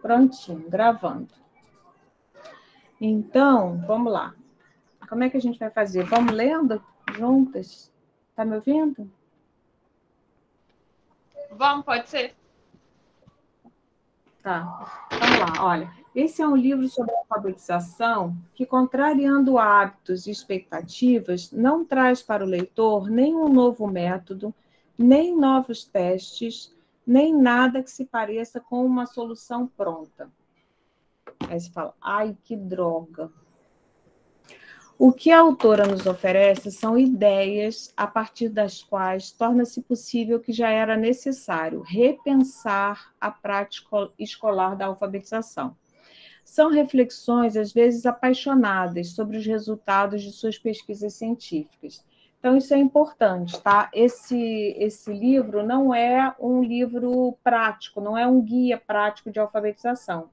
Prontinho, gravando. Então, vamos lá. Como é que a gente vai fazer? Vamos lendo juntas? Tá me ouvindo? Vamos, pode ser. Tá. Vamos lá. Olha, esse é um livro sobre alfabetização que, contrariando hábitos e expectativas, não traz para o leitor nenhum novo método, nem novos testes, nem nada que se pareça com uma solução pronta. Aí você fala, ai, que droga. O que a autora nos oferece são ideias a partir das quais torna-se possível que já era necessário repensar a prática escolar da alfabetização. São reflexões, às vezes apaixonadas, sobre os resultados de suas pesquisas científicas. Então, isso é importante, tá? Esse, esse livro não é um livro prático, não é um guia prático de alfabetização,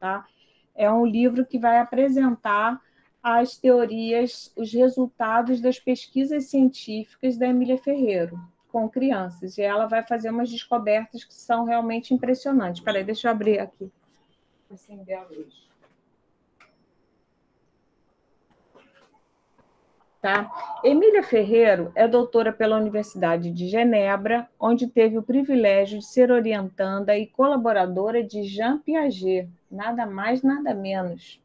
tá? É um livro que vai apresentar as teorias, os resultados das pesquisas científicas da Emília Ferreiro com crianças. E ela vai fazer umas descobertas que são realmente impressionantes. Peraí, deixa eu abrir aqui. Acender a luz. Tá? Emília Ferreiro é doutora pela Universidade de Genebra, onde teve o privilégio de ser orientanda e colaboradora de Jean Piaget, nada mais, nada menos.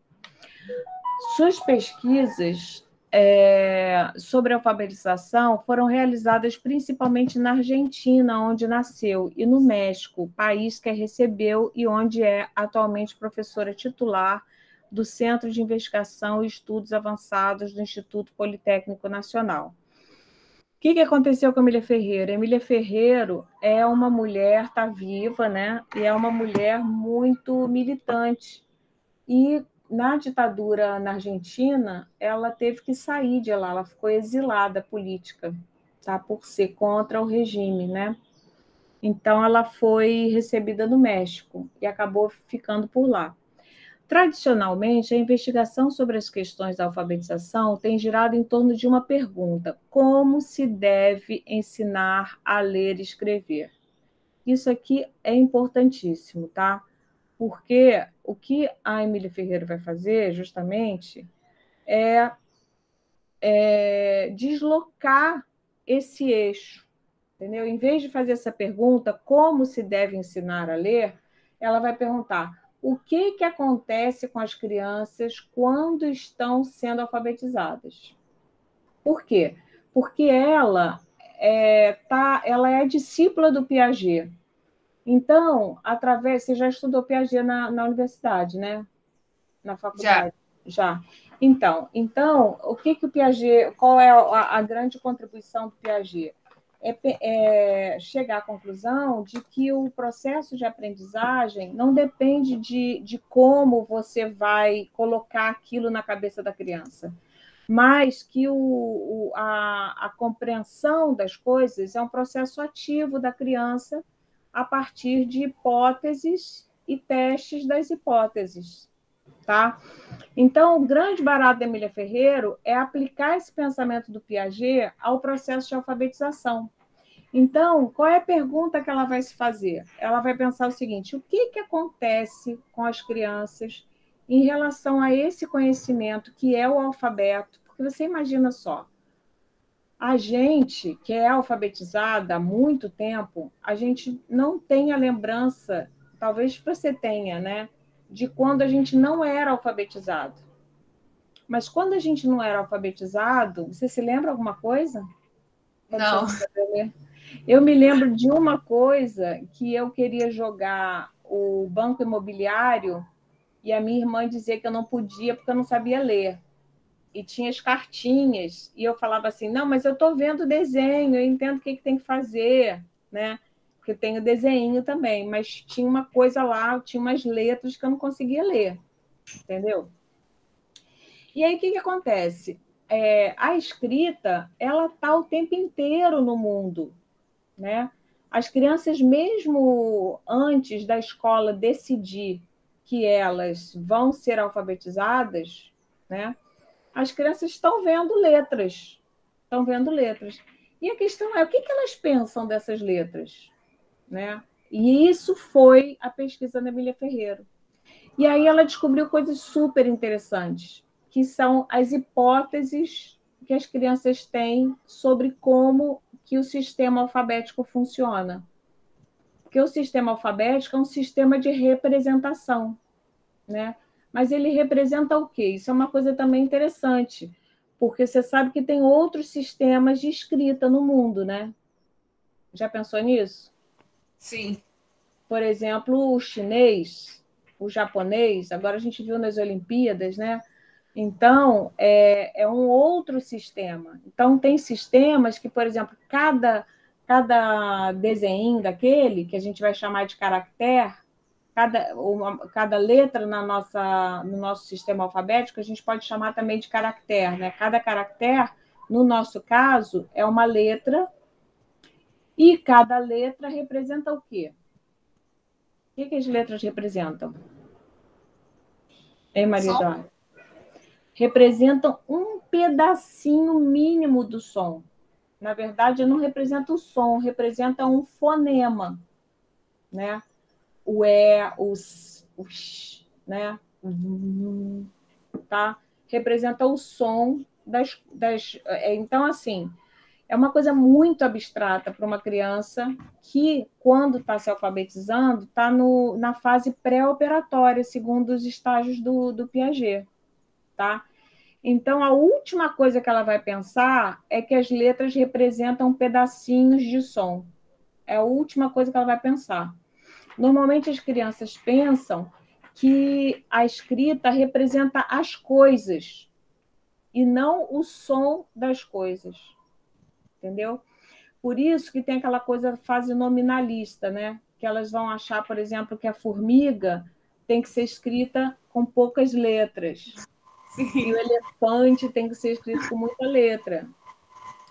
Suas pesquisas é, sobre alfabetização foram realizadas principalmente na Argentina, onde nasceu, e no México, país que a recebeu e onde é atualmente professora titular do Centro de Investigação e Estudos Avançados do Instituto Politécnico Nacional. O que, que aconteceu com a Emília Ferreira? Emília Ferreiro é uma mulher, está viva, né? E é uma mulher muito militante. E na ditadura na Argentina, ela teve que sair de lá, ela ficou exilada política, tá? Por ser contra o regime, né? Então ela foi recebida no México e acabou ficando por lá. Tradicionalmente, a investigação sobre as questões da alfabetização tem girado em torno de uma pergunta: como se deve ensinar a ler e escrever? Isso aqui é importantíssimo, tá? Porque o que a Emília Ferreira vai fazer, justamente, é, é deslocar esse eixo, entendeu? Em vez de fazer essa pergunta, como se deve ensinar a ler, ela vai perguntar o que, que acontece com as crianças quando estão sendo alfabetizadas. Por quê? Porque ela é, tá, ela é discípula do Piaget. Então, através. Você já estudou Piaget na, na universidade, né? Na faculdade? Já. já. Então, então, o que, que o Piaget. Qual é a, a grande contribuição do Piaget? É, é, chegar à conclusão de que o processo de aprendizagem não depende de, de como você vai colocar aquilo na cabeça da criança, mas que o, o, a, a compreensão das coisas é um processo ativo da criança a partir de hipóteses e testes das hipóteses. Tá? Então, o grande barato da Emília Ferreiro é aplicar esse pensamento do Piaget ao processo de alfabetização. Então, qual é a pergunta que ela vai se fazer? Ela vai pensar o seguinte: o que, que acontece com as crianças em relação a esse conhecimento que é o alfabeto? Porque você imagina só, a gente que é alfabetizada há muito tempo, a gente não tem a lembrança, talvez você tenha, né? De quando a gente não era alfabetizado. Mas quando a gente não era alfabetizado, você se lembra alguma coisa? não. Eu me lembro de uma coisa que eu queria jogar o banco imobiliário e a minha irmã dizia que eu não podia porque eu não sabia ler. E tinha as cartinhas, e eu falava assim: não, mas eu estou vendo o desenho, eu entendo o que, que tem que fazer, né? Porque tem o desenho também, mas tinha uma coisa lá, tinha umas letras que eu não conseguia ler, entendeu? E aí o que, que acontece? É, a escrita ela está o tempo inteiro no mundo, né? As crianças, mesmo antes da escola decidir que elas vão ser alfabetizadas, né? As crianças estão vendo letras, estão vendo letras. E a questão é o que, que elas pensam dessas letras? Né? E isso foi a pesquisa da Emília Ferreiro. E aí ela descobriu coisas super interessantes, que são as hipóteses que as crianças têm sobre como que o sistema alfabético funciona. Porque o sistema alfabético é um sistema de representação, né? Mas ele representa o quê? Isso é uma coisa também interessante, porque você sabe que tem outros sistemas de escrita no mundo, né? Já pensou nisso? Sim. Por exemplo, o chinês, o japonês, agora a gente viu nas Olimpíadas, né? Então, é, é um outro sistema. Então, tem sistemas que, por exemplo, cada, cada desenho daquele, que a gente vai chamar de caractere, cada, uma, cada letra na nossa, no nosso sistema alfabético, a gente pode chamar também de caractere. Né? Cada caractere, no nosso caso, é uma letra, e cada letra representa o quê? O que, que as letras representam? Hein, Eduarda? representam um pedacinho mínimo do som. Na verdade, não representa o som, representa um fonema, né? O é, os, os, né? Tá? Representa o som das, das. É, então, assim, é uma coisa muito abstrata para uma criança que, quando está se alfabetizando, está na fase pré-operatória, segundo os estágios do, do Piaget tá? Então, a última coisa que ela vai pensar é que as letras representam pedacinhos de som. É a última coisa que ela vai pensar. Normalmente, as crianças pensam que a escrita representa as coisas e não o som das coisas. Entendeu? Por isso que tem aquela coisa fase nominalista, né? Que elas vão achar, por exemplo, que a formiga tem que ser escrita com poucas letras. E o elefante tem que ser escrito com muita letra.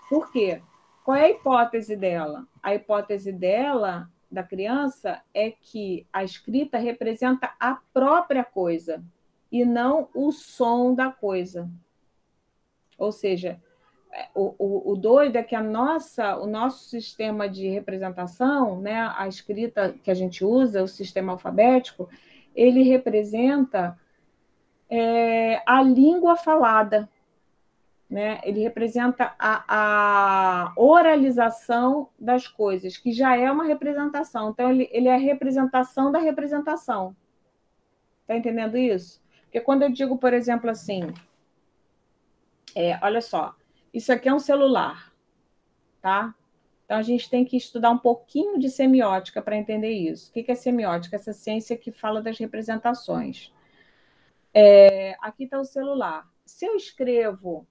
Por quê? Qual é a hipótese dela? A hipótese dela, da criança, é que a escrita representa a própria coisa e não o som da coisa. Ou seja, o, o, o, doido é que a nossa, o nosso sistema de representação, né, a escrita que a gente usa, o sistema alfabético, ele representa é, a língua falada. Né? Ele representa a, a, oralização das coisas, que já é uma representação. Então, ele, ele é a representação da representação. Está entendendo isso? Porque quando eu digo, por exemplo, assim, é, olha só, isso aqui é um celular, tá? Então, a gente tem que estudar um pouquinho de semiótica para entender isso. O que é semiótica? Essa ciência que fala das representações. É, aqui está o celular. Se eu escrevo,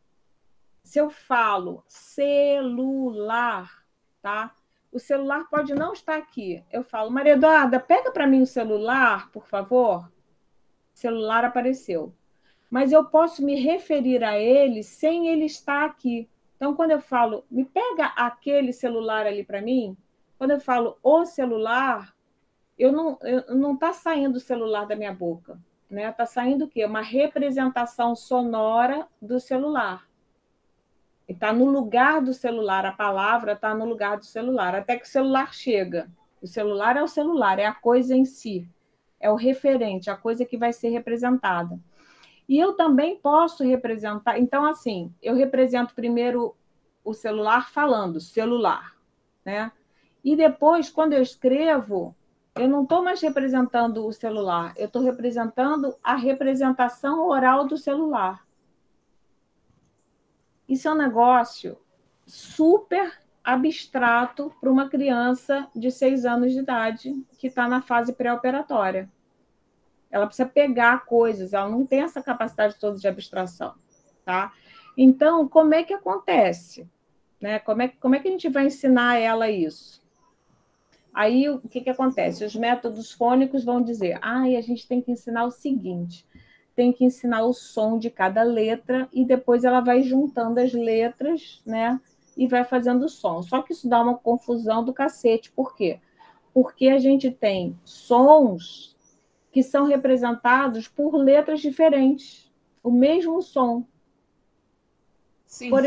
se eu falo celular, tá? O celular pode não estar aqui. Eu falo, Maria Eduarda, pega para mim o celular, por favor. celular apareceu. Mas eu posso me referir a ele sem ele estar aqui. Então, quando eu falo, me pega aquele celular ali para mim, quando eu falo o celular, eu não eu, não está saindo o celular da minha boca né? Está saindo o quê? Uma representação sonora do celular. Está no lugar do celular, a palavra está no lugar do celular, até que o celular chega. O celular é o celular, é a coisa em si, é o referente, a coisa que vai ser representada. E eu também posso representar. Então, assim, eu represento primeiro o celular falando, celular, né? E depois, quando eu escrevo, eu não estou mais representando o celular, eu estou representando a representação oral do celular. Isso é um negócio super abstrato para uma criança de seis anos de idade que está na fase pré-operatória. Ela precisa pegar coisas, ela não tem essa capacidade toda de abstração, tá? Então, como é que acontece? Né? Como, é, como é que a gente vai ensinar ela isso? Aí o que, que acontece? Os métodos fônicos vão dizer: ah, a gente tem que ensinar o seguinte: tem que ensinar o som de cada letra e depois ela vai juntando as letras, né? E vai fazendo o som. Só que isso dá uma confusão do cacete. Por quê? Porque a gente tem sons que são representados por letras diferentes, o mesmo som. Sim. Por,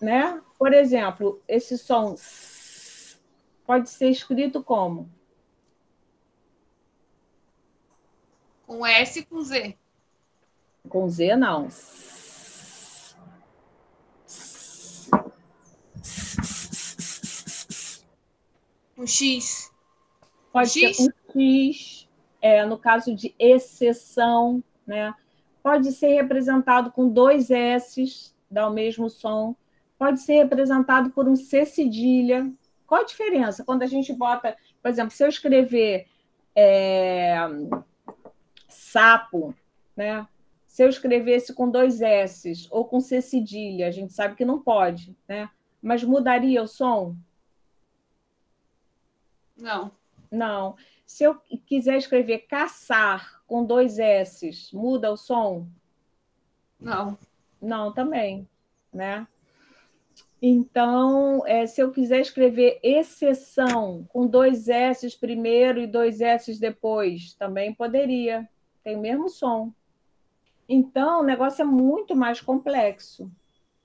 né? Por exemplo, esse som pode ser escrito como? Com S e com Z. Com Z, não. Um X. Pode X? ser um X, é, no caso de exceção, né? Pode ser representado com dois S, dá o mesmo som. Pode ser representado por um C cedilha. Qual a diferença? Quando a gente bota, por exemplo, se eu escrever é, sapo, né? Se eu escrevesse com dois S ou com C cedilha, a gente sabe que não pode, né? Mas mudaria o som? Não. Não. Se eu quiser escrever caçar com dois S, muda o som? Não. Não, também, né? Então, é, se eu quiser escrever exceção com dois S primeiro e dois S depois, também poderia. Tem o mesmo som. Então, o negócio é muito mais complexo.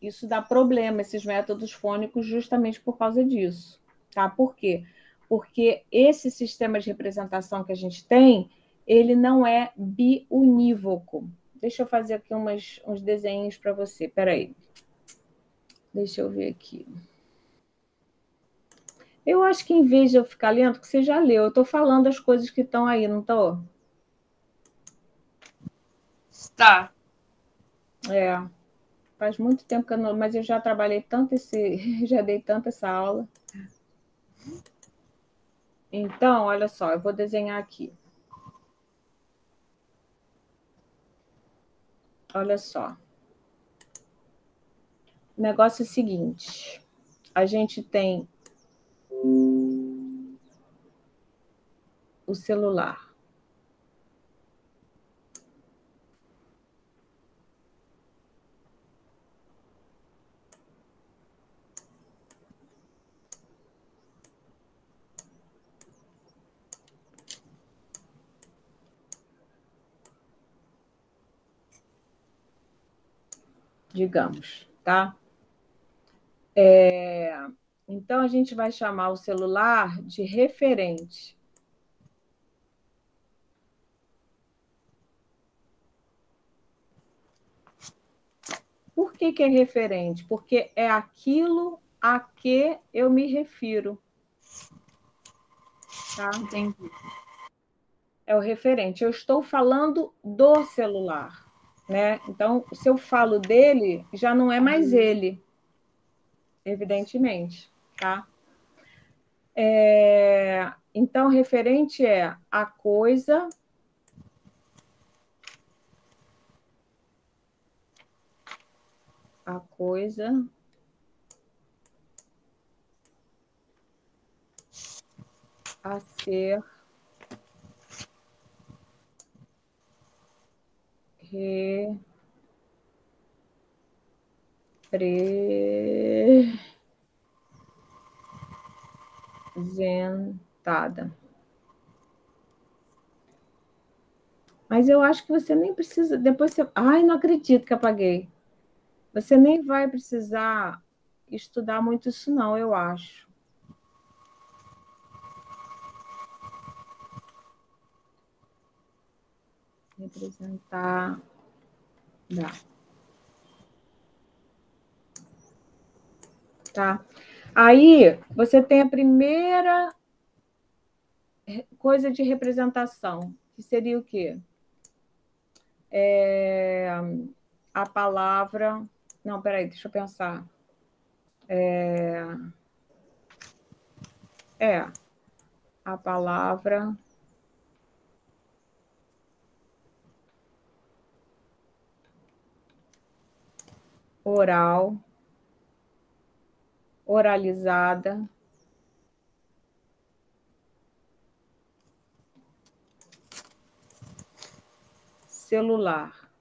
Isso dá problema, esses métodos fônicos, justamente por causa disso. Tá? Por quê? Porque esse sistema de representação que a gente tem, ele não é biunívoco. Deixa eu fazer aqui umas, uns desenhos para você. Peraí. aí. Deixa eu ver aqui. Eu acho que em vez de eu ficar lendo, que você já leu, eu estou falando as coisas que estão aí, não estou? Está. É. Faz muito tempo que eu não. Mas eu já trabalhei tanto esse. Já dei tanto essa aula. Então, olha só, eu vou desenhar aqui. Olha só. O negócio é o seguinte: a gente tem o celular. Digamos, tá? É, então, a gente vai chamar o celular de referente. Por que, que é referente? Porque é aquilo a que eu me refiro. Tá? Entendi. É o referente. Eu estou falando do celular. Né? Então, se eu falo dele, já não é mais ele evidentemente, tá? É, então, referente é a coisa. A coisa. A ser. Re representada. Mas eu acho que você nem precisa. Depois você. Ai, não acredito que apaguei. Você nem vai precisar estudar muito isso, não, eu acho. Representar. Dá. Tá? Aí você tem a primeira coisa de representação, que seria o quê? É, a palavra. Não, peraí, deixa eu pensar. É, é a palavra. Oral oralizada. Celular.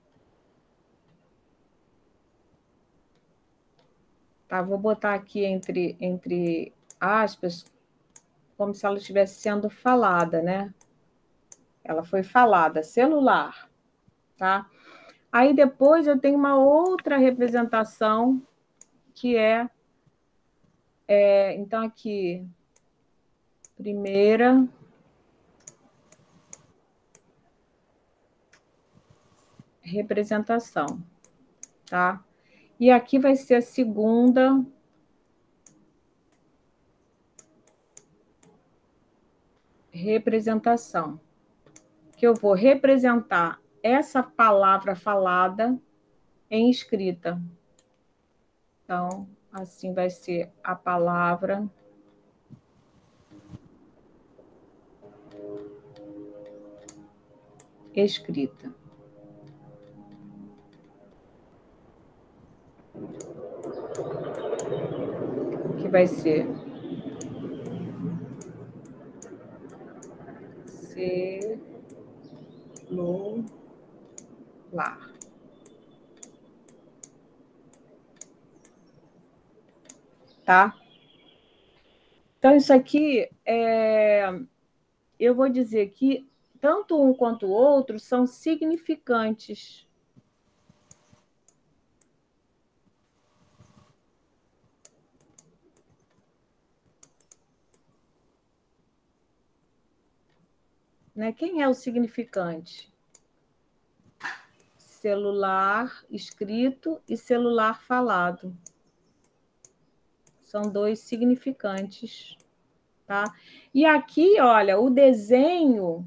Tá, vou botar aqui entre, entre aspas, como se ela estivesse sendo falada, né? Ela foi falada, celular, tá? Aí depois eu tenho uma outra representação que é é, então, aqui, primeira. representação, tá? E aqui vai ser a segunda representação, que eu vou representar essa palavra falada em escrita. Então, assim vai ser a palavra escrita. Que vai ser celular. Tá? Então, isso aqui, é, eu vou dizer que tanto um quanto o outro são significantes. Né? Quem é o significante? Celular escrito e celular falado. São dois significantes, tá? E aqui, olha, o desenho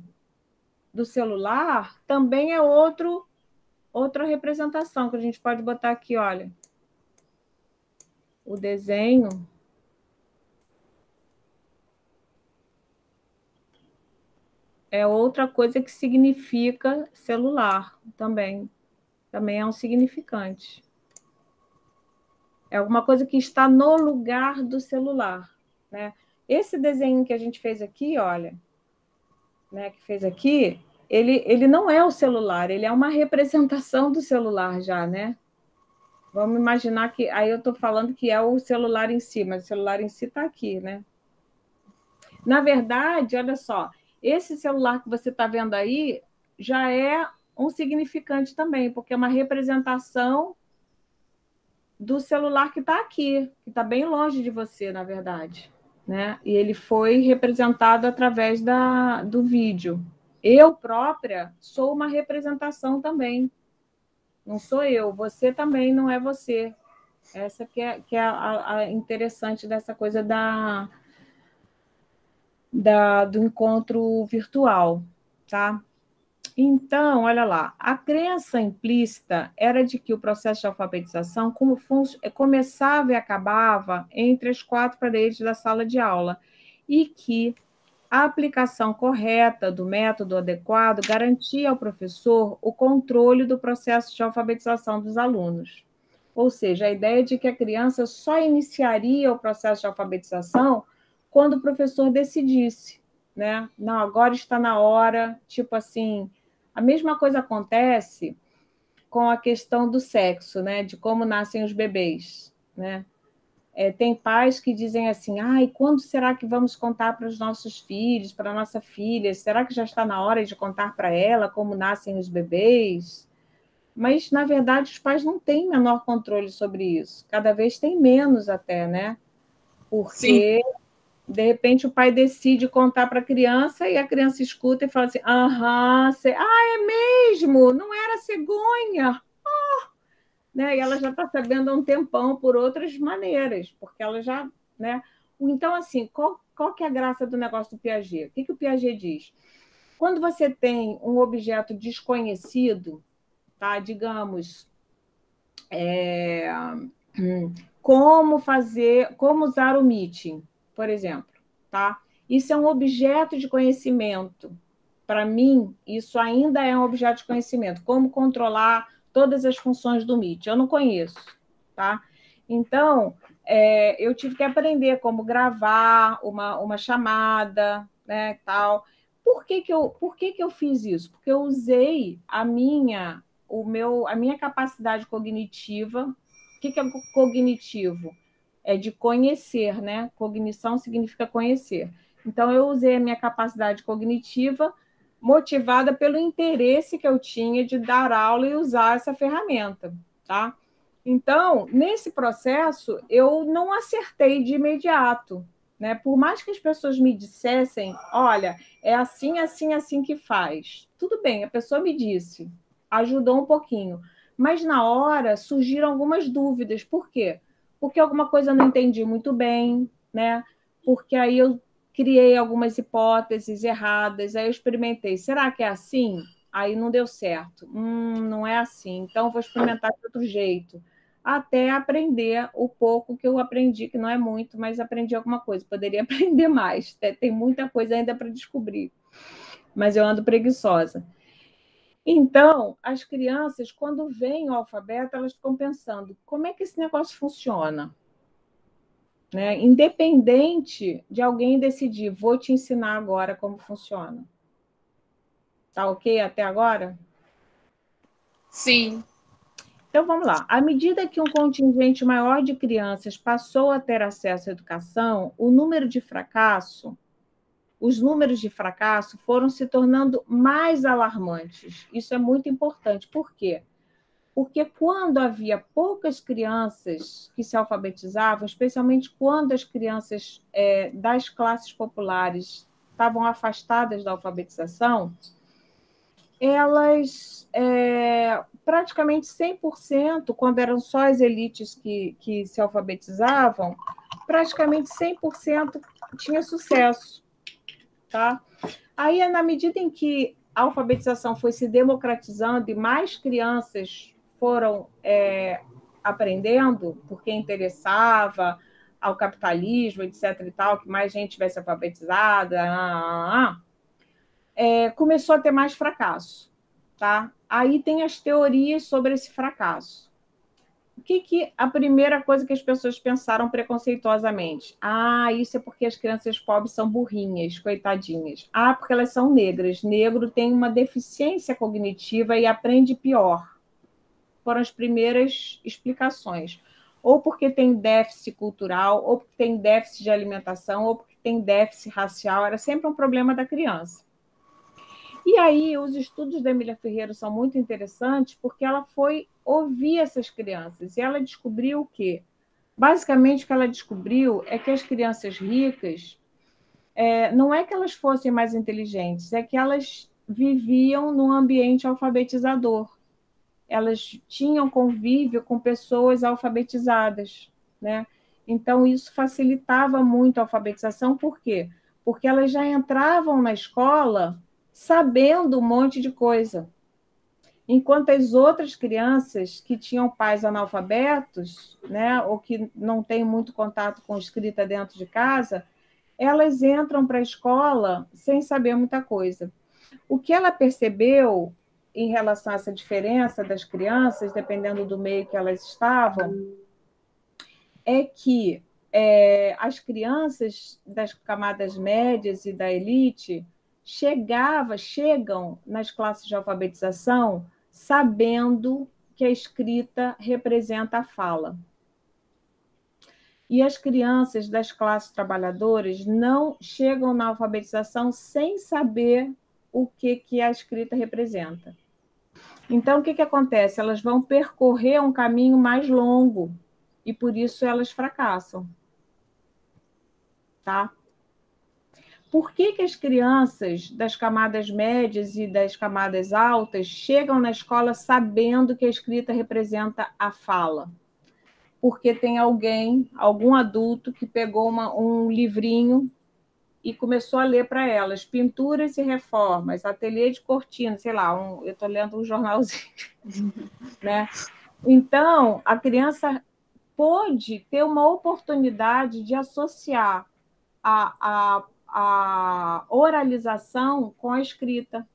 do celular também é outro outra representação que a gente pode botar aqui, olha. O desenho é outra coisa que significa celular também. Também é um significante. É alguma coisa que está no lugar do celular, né? Esse desenho que a gente fez aqui, olha, né, que fez aqui, ele, ele não é o celular, ele é uma representação do celular já, né? Vamos imaginar que. Aí eu estou falando que é o celular em si, mas o celular em si está aqui, né? Na verdade, olha só, esse celular que você está vendo aí já é um significante também, porque é uma representação do celular que está aqui, que está bem longe de você, na verdade né? E ele foi representado através da, do vídeo. Eu própria sou uma representação também. Não sou eu, você também não é você. Essa que é, que é a, a interessante dessa coisa da, da, do encontro virtual, tá? Então, olha lá, a crença implícita era de que o processo de alfabetização como começava e acabava entre as quatro paredes da sala de aula e que a aplicação correta do método adequado garantia ao professor o controle do processo de alfabetização dos alunos. Ou seja, a ideia de que a criança só iniciaria o processo de alfabetização quando o professor decidisse, né? Não, agora está na hora, tipo assim, a mesma coisa acontece com a questão do sexo, né? De como nascem os bebês, né? É, tem pais que dizem assim: ai, quando será que vamos contar para os nossos filhos, para a nossa filha? Será que já está na hora de contar para ela como nascem os bebês? Mas, na verdade, os pais não têm menor controle sobre isso. Cada vez tem menos até, né? Porque Sim. De repente, o pai decide contar para a criança e a criança escuta e fala assim: aham, cê... ah, é mesmo? Não era cegonha? Oh! Né? E ela já está sabendo há um tempão por outras maneiras, porque ela já. Né? Então, assim, qual, qual que é a graça do negócio do Piaget? O que, que o Piaget diz? Quando você tem um objeto desconhecido, tá? digamos, é... como fazer, como usar o meeting por exemplo, tá? Isso é um objeto de conhecimento. Para mim, isso ainda é um objeto de conhecimento. Como controlar todas as funções do Meet? Eu não conheço, tá? Então, é, eu tive que aprender como gravar uma, uma chamada, né, tal. Por que, que, eu, por que, que eu fiz isso? Porque eu usei a minha, o meu, a minha capacidade cognitiva. O que, que é cognitivo? É de conhecer, né? Cognição significa conhecer. Então, eu usei a minha capacidade cognitiva motivada pelo interesse que eu tinha de dar aula e usar essa ferramenta, tá? Então, nesse processo, eu não acertei de imediato, né? Por mais que as pessoas me dissessem, olha, é assim, assim, assim que faz. Tudo bem, a pessoa me disse. ajudou um pouquinho. Mas na hora surgiram algumas dúvidas. Por quê? Porque alguma coisa eu não entendi muito bem, né? Porque aí eu criei algumas hipóteses erradas, aí eu experimentei. Será que é assim? Aí não deu certo. Hum, não é assim. Então vou experimentar de outro jeito. Até aprender o pouco que eu aprendi, que não é muito, mas aprendi alguma coisa. Poderia aprender mais. Tem muita coisa ainda para descobrir. Mas eu ando preguiçosa. Então, as crianças, quando veem o alfabeto, elas ficam pensando: como é que esse negócio funciona? Né? Independente de alguém decidir, vou te ensinar agora como funciona. Tá ok até agora? Sim. Então vamos lá. À medida que um contingente maior de crianças passou a ter acesso à educação, o número de fracasso, os números de fracasso foram se tornando mais alarmantes. Isso é muito importante. Por quê? Porque quando havia poucas crianças que se alfabetizavam, especialmente quando as crianças é, das classes populares estavam afastadas da alfabetização, elas é, praticamente 100%, quando eram só as elites que, que se alfabetizavam, praticamente 100% tinha sucesso. Tá? Aí, na medida em que a alfabetização foi se democratizando e mais crianças foram é, aprendendo, porque interessava ao capitalismo, etc. e tal, que mais gente tivesse alfabetizada, ah, ah, ah, é, começou a ter mais fracasso. Tá? Aí tem as teorias sobre esse fracasso. O que, que a primeira coisa que as pessoas pensaram preconceituosamente? Ah, isso é porque as crianças pobres são burrinhas, coitadinhas. Ah, porque elas são negras. Negro tem uma deficiência cognitiva e aprende pior foram as primeiras explicações. Ou porque tem déficit cultural, ou porque tem déficit de alimentação, ou porque tem déficit racial, era sempre um problema da criança. E aí, os estudos da Emília Ferreira são muito interessantes porque ela foi ouvir essas crianças e ela descobriu o quê? Basicamente, o que ela descobriu é que as crianças ricas é, não é que elas fossem mais inteligentes, é que elas viviam num ambiente alfabetizador elas tinham convívio com pessoas alfabetizadas, né? Então isso facilitava muito a alfabetização, por quê? Porque elas já entravam na escola sabendo um monte de coisa. Enquanto as outras crianças que tinham pais analfabetos, né, ou que não têm muito contato com escrita dentro de casa, elas entram para a escola sem saber muita coisa. O que ela percebeu em relação a essa diferença das crianças, dependendo do meio que elas estavam, é que é, as crianças das camadas médias e da elite chegava, chegam nas classes de alfabetização sabendo que a escrita representa a fala. E as crianças das classes trabalhadoras não chegam na alfabetização sem saber o que, que a escrita representa. Então, o que, que acontece? Elas vão percorrer um caminho mais longo e por isso elas fracassam. Tá? Por que, que as crianças das camadas médias e das camadas altas chegam na escola sabendo que a escrita representa a fala? Porque tem alguém, algum adulto, que pegou uma, um livrinho e começou a ler para elas pinturas e reformas, ateliê de cortina, sei lá, um, eu estou lendo um jornalzinho, né? Então, a criança pôde ter uma oportunidade de associar a, a, a oralização com a escrita,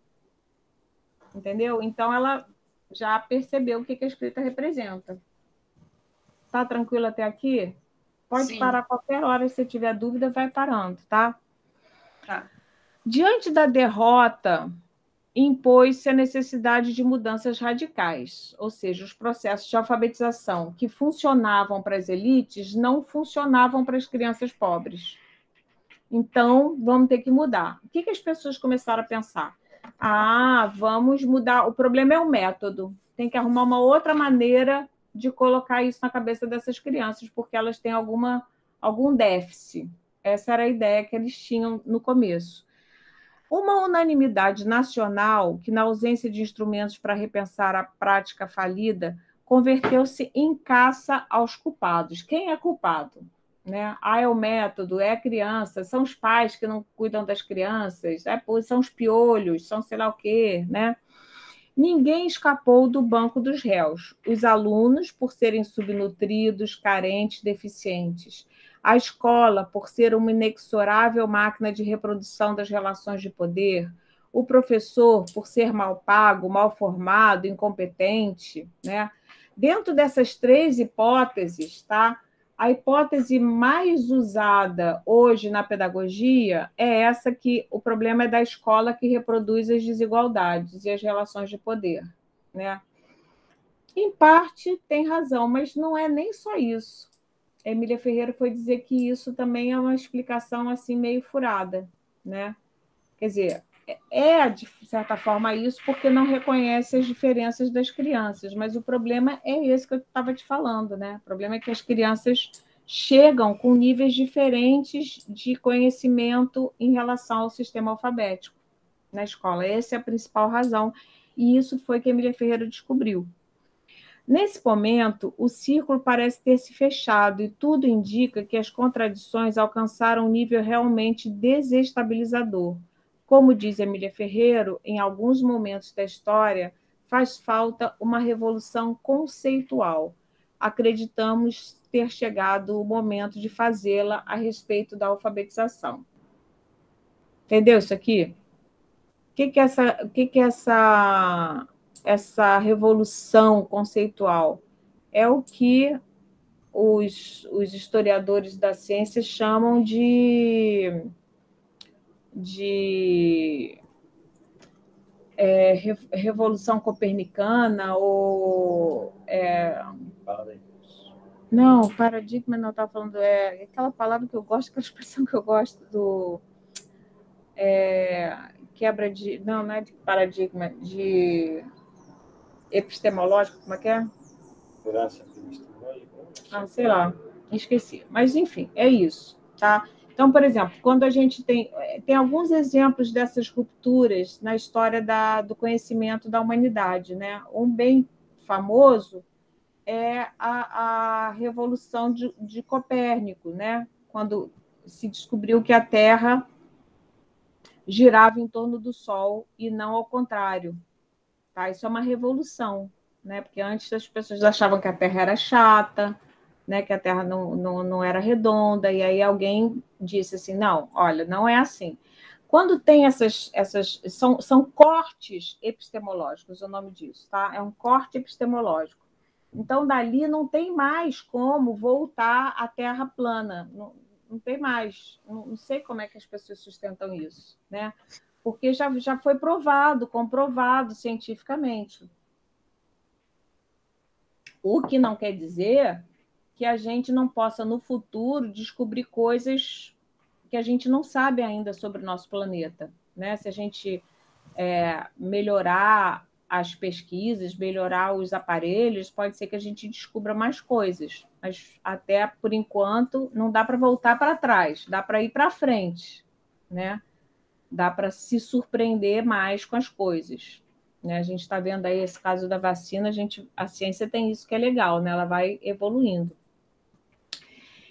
entendeu? Então, ela já percebeu o que, que a escrita representa. Tá tranquilo até aqui? Pode Sim. parar qualquer hora se tiver dúvida, vai parando, tá? Tá. Diante da derrota, impôs-se a necessidade de mudanças radicais, ou seja, os processos de alfabetização que funcionavam para as elites não funcionavam para as crianças pobres. Então, vamos ter que mudar. O que, que as pessoas começaram a pensar? Ah, vamos mudar. O problema é o método. Tem que arrumar uma outra maneira de colocar isso na cabeça dessas crianças, porque elas têm alguma, algum déficit. Essa era a ideia que eles tinham no começo. Uma unanimidade nacional que, na ausência de instrumentos para repensar a prática falida, converteu-se em caça aos culpados. Quem é culpado? Né? Ah, é o método, é a criança, são os pais que não cuidam das crianças, é, são os piolhos, são sei lá o quê, né? Ninguém escapou do banco dos réus. Os alunos, por serem subnutridos, carentes, deficientes a escola, por ser uma inexorável máquina de reprodução das relações de poder, o professor, por ser mal pago, mal formado, incompetente, né? Dentro dessas três hipóteses, tá? A hipótese mais usada hoje na pedagogia é essa que o problema é da escola que reproduz as desigualdades e as relações de poder, né? Em parte tem razão, mas não é nem só isso. Emília Ferreira foi dizer que isso também é uma explicação assim meio furada, né? Quer dizer, é de certa forma isso porque não reconhece as diferenças das crianças, mas o problema é esse que eu estava te falando, né? O problema é que as crianças chegam com níveis diferentes de conhecimento em relação ao sistema alfabético na escola. Essa é a principal razão, e isso foi que a Emília Ferreira descobriu. Nesse momento, o círculo parece ter se fechado e tudo indica que as contradições alcançaram um nível realmente desestabilizador. Como diz Emília Ferreiro, em alguns momentos da história, faz falta uma revolução conceitual. Acreditamos ter chegado o momento de fazê-la a respeito da alfabetização. Entendeu isso aqui? O que, que, essa, o que, que essa essa revolução conceitual? É o que os, os historiadores da ciência chamam de, de é, revolução copernicana ou é, não, paradigma não estava falando é aquela palavra que eu gosto, aquela expressão que eu gosto do é, quebra de não, não é de paradigma de epistemológico, como é que é? Ah, sei lá, esqueci. Mas, enfim, é isso, tá? Então, por exemplo, quando a gente tem, tem alguns exemplos dessas rupturas na história da, do conhecimento da humanidade, né? Um bem famoso é a, a Revolução de, de Copérnico, né? Quando se descobriu que a Terra girava em torno do Sol e não ao contrário. Tá? Isso é uma revolução, né? Porque antes as pessoas achavam que a Terra era chata, né? Que a Terra não, não, não era redonda, e aí alguém disse assim: não, olha, não é assim. Quando tem essas, essas são, são cortes epistemológicos, o nome disso, tá? É um corte epistemológico. Então, dali não tem mais como voltar à Terra plana, não, não tem mais. Não, não sei como é que as pessoas sustentam isso, né? porque já, já foi provado, comprovado cientificamente. O que não quer dizer que a gente não possa, no futuro, descobrir coisas que a gente não sabe ainda sobre o nosso planeta. Né? Se a gente é, melhorar as pesquisas, melhorar os aparelhos, pode ser que a gente descubra mais coisas. Mas até por enquanto não dá para voltar para trás, dá para ir para frente, né? dá para se surpreender mais com as coisas. Né? A gente está vendo aí esse caso da vacina, a, gente, a ciência tem isso que é legal, né? ela vai evoluindo.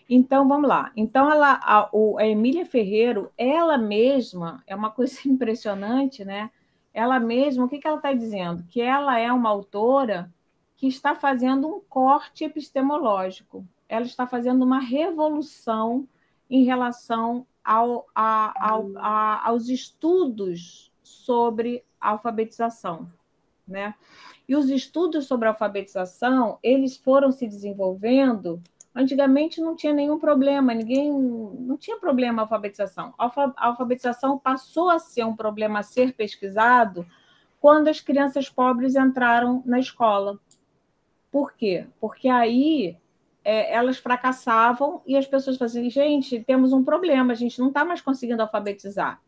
Então, vamos lá. Então, ela, a, a Emília Ferreiro, ela mesma, é uma coisa impressionante, né? Ela mesma, o que, que ela está dizendo? Que ela é uma autora que está fazendo um corte epistemológico. Ela está fazendo uma revolução em relação ao, a, ao, a, aos estudos sobre alfabetização, né? E os estudos sobre alfabetização, eles foram se desenvolvendo. Antigamente não tinha nenhum problema, ninguém não tinha problema a alfabetização. A alfabetização passou a ser um problema a ser pesquisado quando as crianças pobres entraram na escola. Por quê? Porque aí é, elas fracassavam e as pessoas faziam, gente, temos um problema, a gente não está mais conseguindo alfabetizar.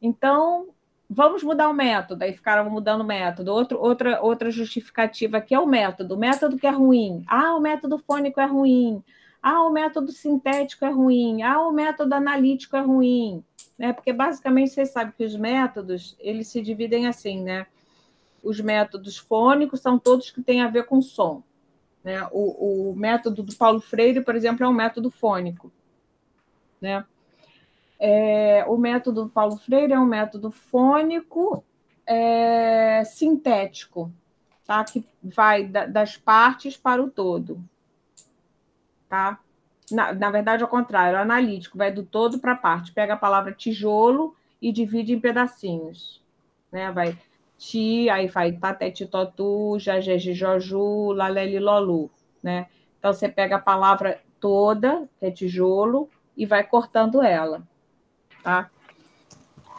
Então, vamos mudar o método. Aí ficaram mudando o método. Outro, outra, outra justificativa aqui é o método. O método que é ruim. Ah, o método fônico é ruim. Ah, o método sintético é ruim. Ah, o método analítico é ruim. né? Porque basicamente vocês sabem que os métodos eles se dividem assim, né? Os métodos fônicos são todos que têm a ver com som. Né? O, o método do Paulo Freire, por exemplo, é um método fônico. Né? É, o método do Paulo Freire é um método fônico é, sintético, tá? que vai da, das partes para o todo. Tá? Na, na verdade, ao contrário, analítico, vai do todo para a parte. Pega a palavra tijolo e divide em pedacinhos. Né? Vai ti, aí faz tatete totu, jajeje joju, laleli lolu, né? Então você pega a palavra toda, que é tijolo, e vai cortando ela, tá?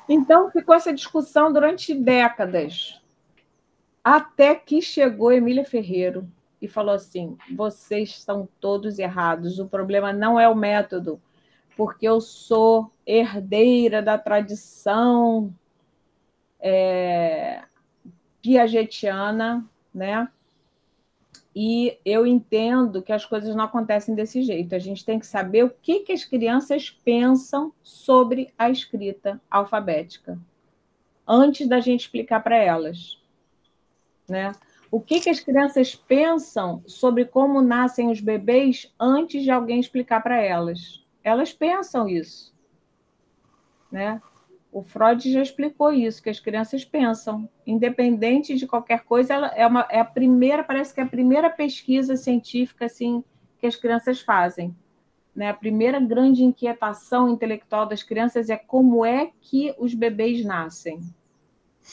Então ficou essa discussão durante décadas, até que chegou Emília Ferreiro e falou assim: vocês estão todos errados, o problema não é o método, porque eu sou herdeira da tradição é, piagetiana, né? E eu entendo que as coisas não acontecem desse jeito. A gente tem que saber o que, que as crianças pensam sobre a escrita alfabética antes da gente explicar para elas, né? O que, que as crianças pensam sobre como nascem os bebês antes de alguém explicar para elas? Elas pensam isso, né? O Freud já explicou isso, que as crianças pensam, independente de qualquer coisa, ela é, uma, é a primeira, parece que é a primeira pesquisa científica assim que as crianças fazem. Né? A primeira grande inquietação intelectual das crianças é como é que os bebês nascem.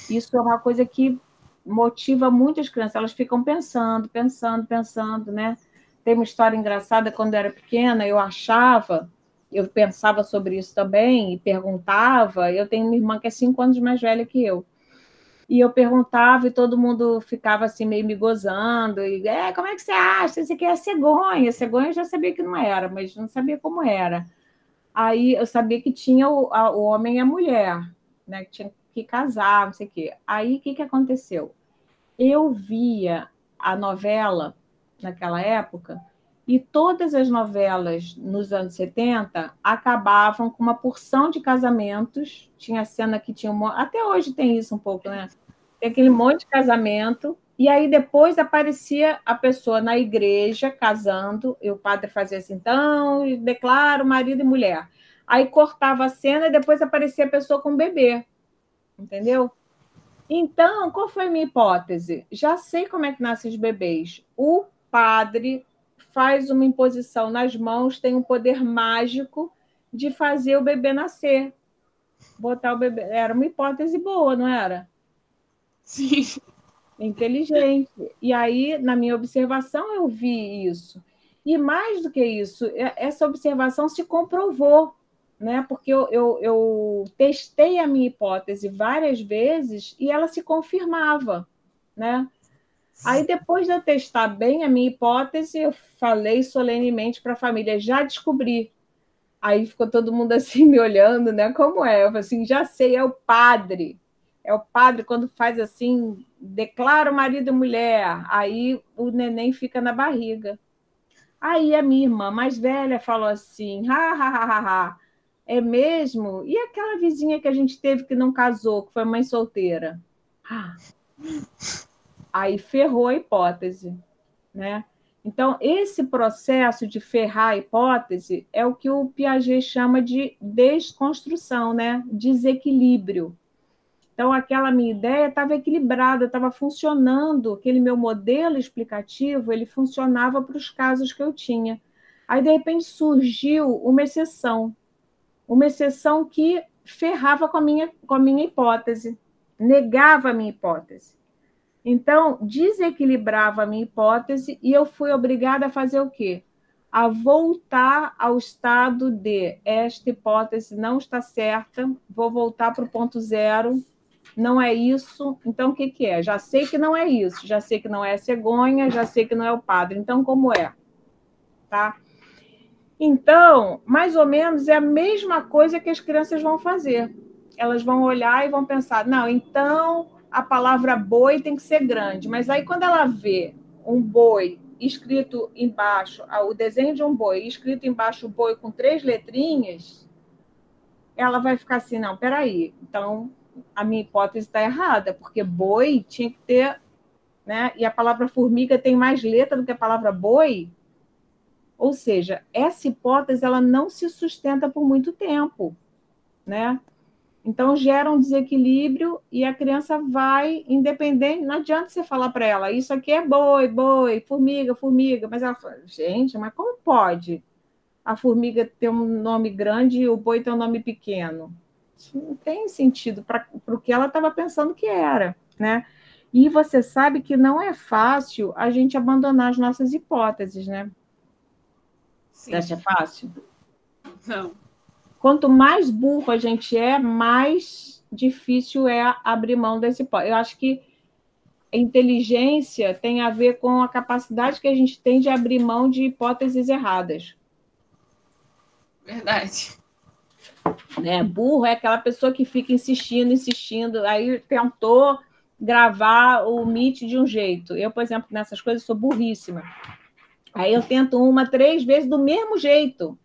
Isso é uma coisa que motiva muitas crianças, elas ficam pensando, pensando, pensando, né? Tem uma história engraçada, quando eu era pequena, eu achava eu pensava sobre isso também e perguntava. Eu tenho uma irmã que é cinco anos mais velha que eu. E eu perguntava e todo mundo ficava assim meio me gozando. E, é, como é que você acha? Isso aqui é cegonha. Cegonha eu já sabia que não era, mas não sabia como era. Aí eu sabia que tinha o, a, o homem e a mulher, né? Que tinha que casar, não sei o quê. Aí o que, que aconteceu? Eu via a novela naquela época e todas as novelas nos anos 70 acabavam com uma porção de casamentos. Tinha cena que tinha um até hoje tem isso um pouco, né? Tem aquele monte de casamento e aí depois aparecia a pessoa na igreja casando, e o padre fazia assim, então, declaro marido e mulher. Aí cortava a cena e depois aparecia a pessoa com o bebê. Entendeu? Então, qual foi a minha hipótese? Já sei como é que nascem os bebês. O padre faz uma imposição nas mãos, tem um poder mágico de fazer o bebê nascer. Botar o bebê. Era uma hipótese boa, não era? Sim. Inteligente. E aí, na minha observação, eu vi isso. E mais do que isso, é, essa observação se comprovou, né? Porque eu, eu, eu testei a minha hipótese várias vezes e ela se confirmava, né? Aí, depois de eu testar bem a minha hipótese, eu falei solenemente para a família: já descobri. Aí ficou todo mundo assim me olhando, né? Como é? Eu falei assim: já sei, é o padre. É o padre quando faz assim, declara o marido e mulher, aí o neném fica na barriga. Aí a minha irmã mais velha falou assim: ha, ha, ha, ha, ha. é mesmo? E aquela vizinha que a gente teve que não casou, que foi mãe solteira? Ah aí ferrou a hipótese, né? Então, esse processo de ferrar a hipótese é o que o Piaget chama de desconstrução, né? Desequilíbrio. Então, aquela minha ideia estava equilibrada, estava funcionando, aquele meu modelo explicativo, ele funcionava para os casos que eu tinha. Aí, de repente, surgiu uma exceção, uma exceção que ferrava com a minha, com a minha hipótese, negava a minha hipótese. Então, desequilibrava a minha hipótese e eu fui obrigada a fazer o quê? A voltar ao estado de esta hipótese não está certa, vou voltar para o ponto zero, não é isso, então o que, que é? Já sei que não é isso, já sei que não é a cegonha, já sei que não é o padre, então como é? Tá? Então, mais ou menos é a mesma coisa que as crianças vão fazer. Elas vão olhar e vão pensar, não, então a palavra boi tem que ser grande, mas aí quando ela vê um boi escrito embaixo, ah, o desenho de um boi escrito embaixo boi com três letrinhas, ela vai ficar assim, não, peraí, então a minha hipótese está errada, porque boi tinha que ter, né? E a palavra formiga tem mais letra do que a palavra boi. Ou seja, essa hipótese ela não se sustenta por muito tempo, né? Então gera um desequilíbrio e a criança vai independente. Não adianta você falar para ela, isso aqui é boi, boi, formiga, formiga, mas ela fala, gente, mas como pode a formiga ter um nome grande e o boi ter um nome pequeno? Isso não tem sentido para o que ela estava pensando que era, né? E você sabe que não é fácil a gente abandonar as nossas hipóteses, né? Sim. Você acha fácil? Não. Quanto mais burro a gente é, mais difícil é abrir mão desse hipótese. Eu acho que inteligência tem a ver com a capacidade que a gente tem de abrir mão de hipóteses erradas. Verdade. Né? Burro é aquela pessoa que fica insistindo, insistindo, aí tentou gravar o Meet de um jeito. Eu, por exemplo, nessas coisas sou burríssima. Aí eu tento uma três vezes do mesmo jeito.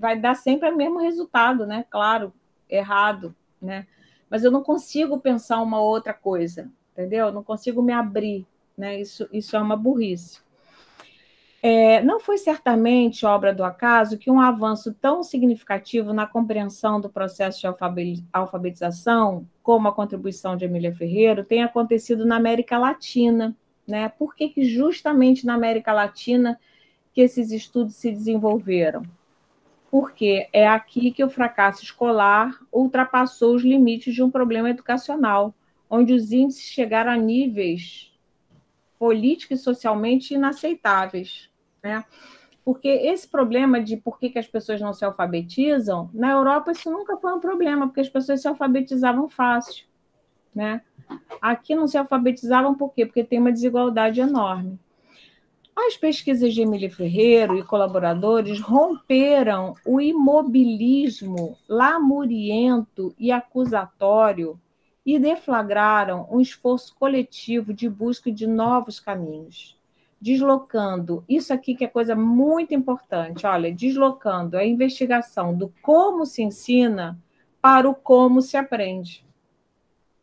Vai dar sempre o mesmo resultado, né? Claro, errado, né? Mas eu não consigo pensar uma outra coisa, entendeu? Eu não consigo me abrir, né? Isso, isso é uma burrice. É, não foi certamente obra do acaso que um avanço tão significativo na compreensão do processo de alfabetização, como a contribuição de Emília Ferreiro, tenha acontecido na América Latina. Né? Por que, que justamente na América Latina que esses estudos se desenvolveram? Porque é aqui que o fracasso escolar ultrapassou os limites de um problema educacional, onde os índices chegaram a níveis políticos e socialmente inaceitáveis né? Porque esse problema de por que, que as pessoas não se alfabetizam, na Europa isso nunca foi um problema, porque as pessoas se alfabetizavam fácil. Né? Aqui não se alfabetizavam por quê? Porque tem uma desigualdade enorme. As pesquisas de Emília Ferreiro e colaboradores romperam o imobilismo lamuriento e acusatório e deflagraram um esforço coletivo de busca de novos caminhos deslocando, isso aqui que é coisa muito importante, olha, deslocando a investigação do como se ensina para o como se aprende.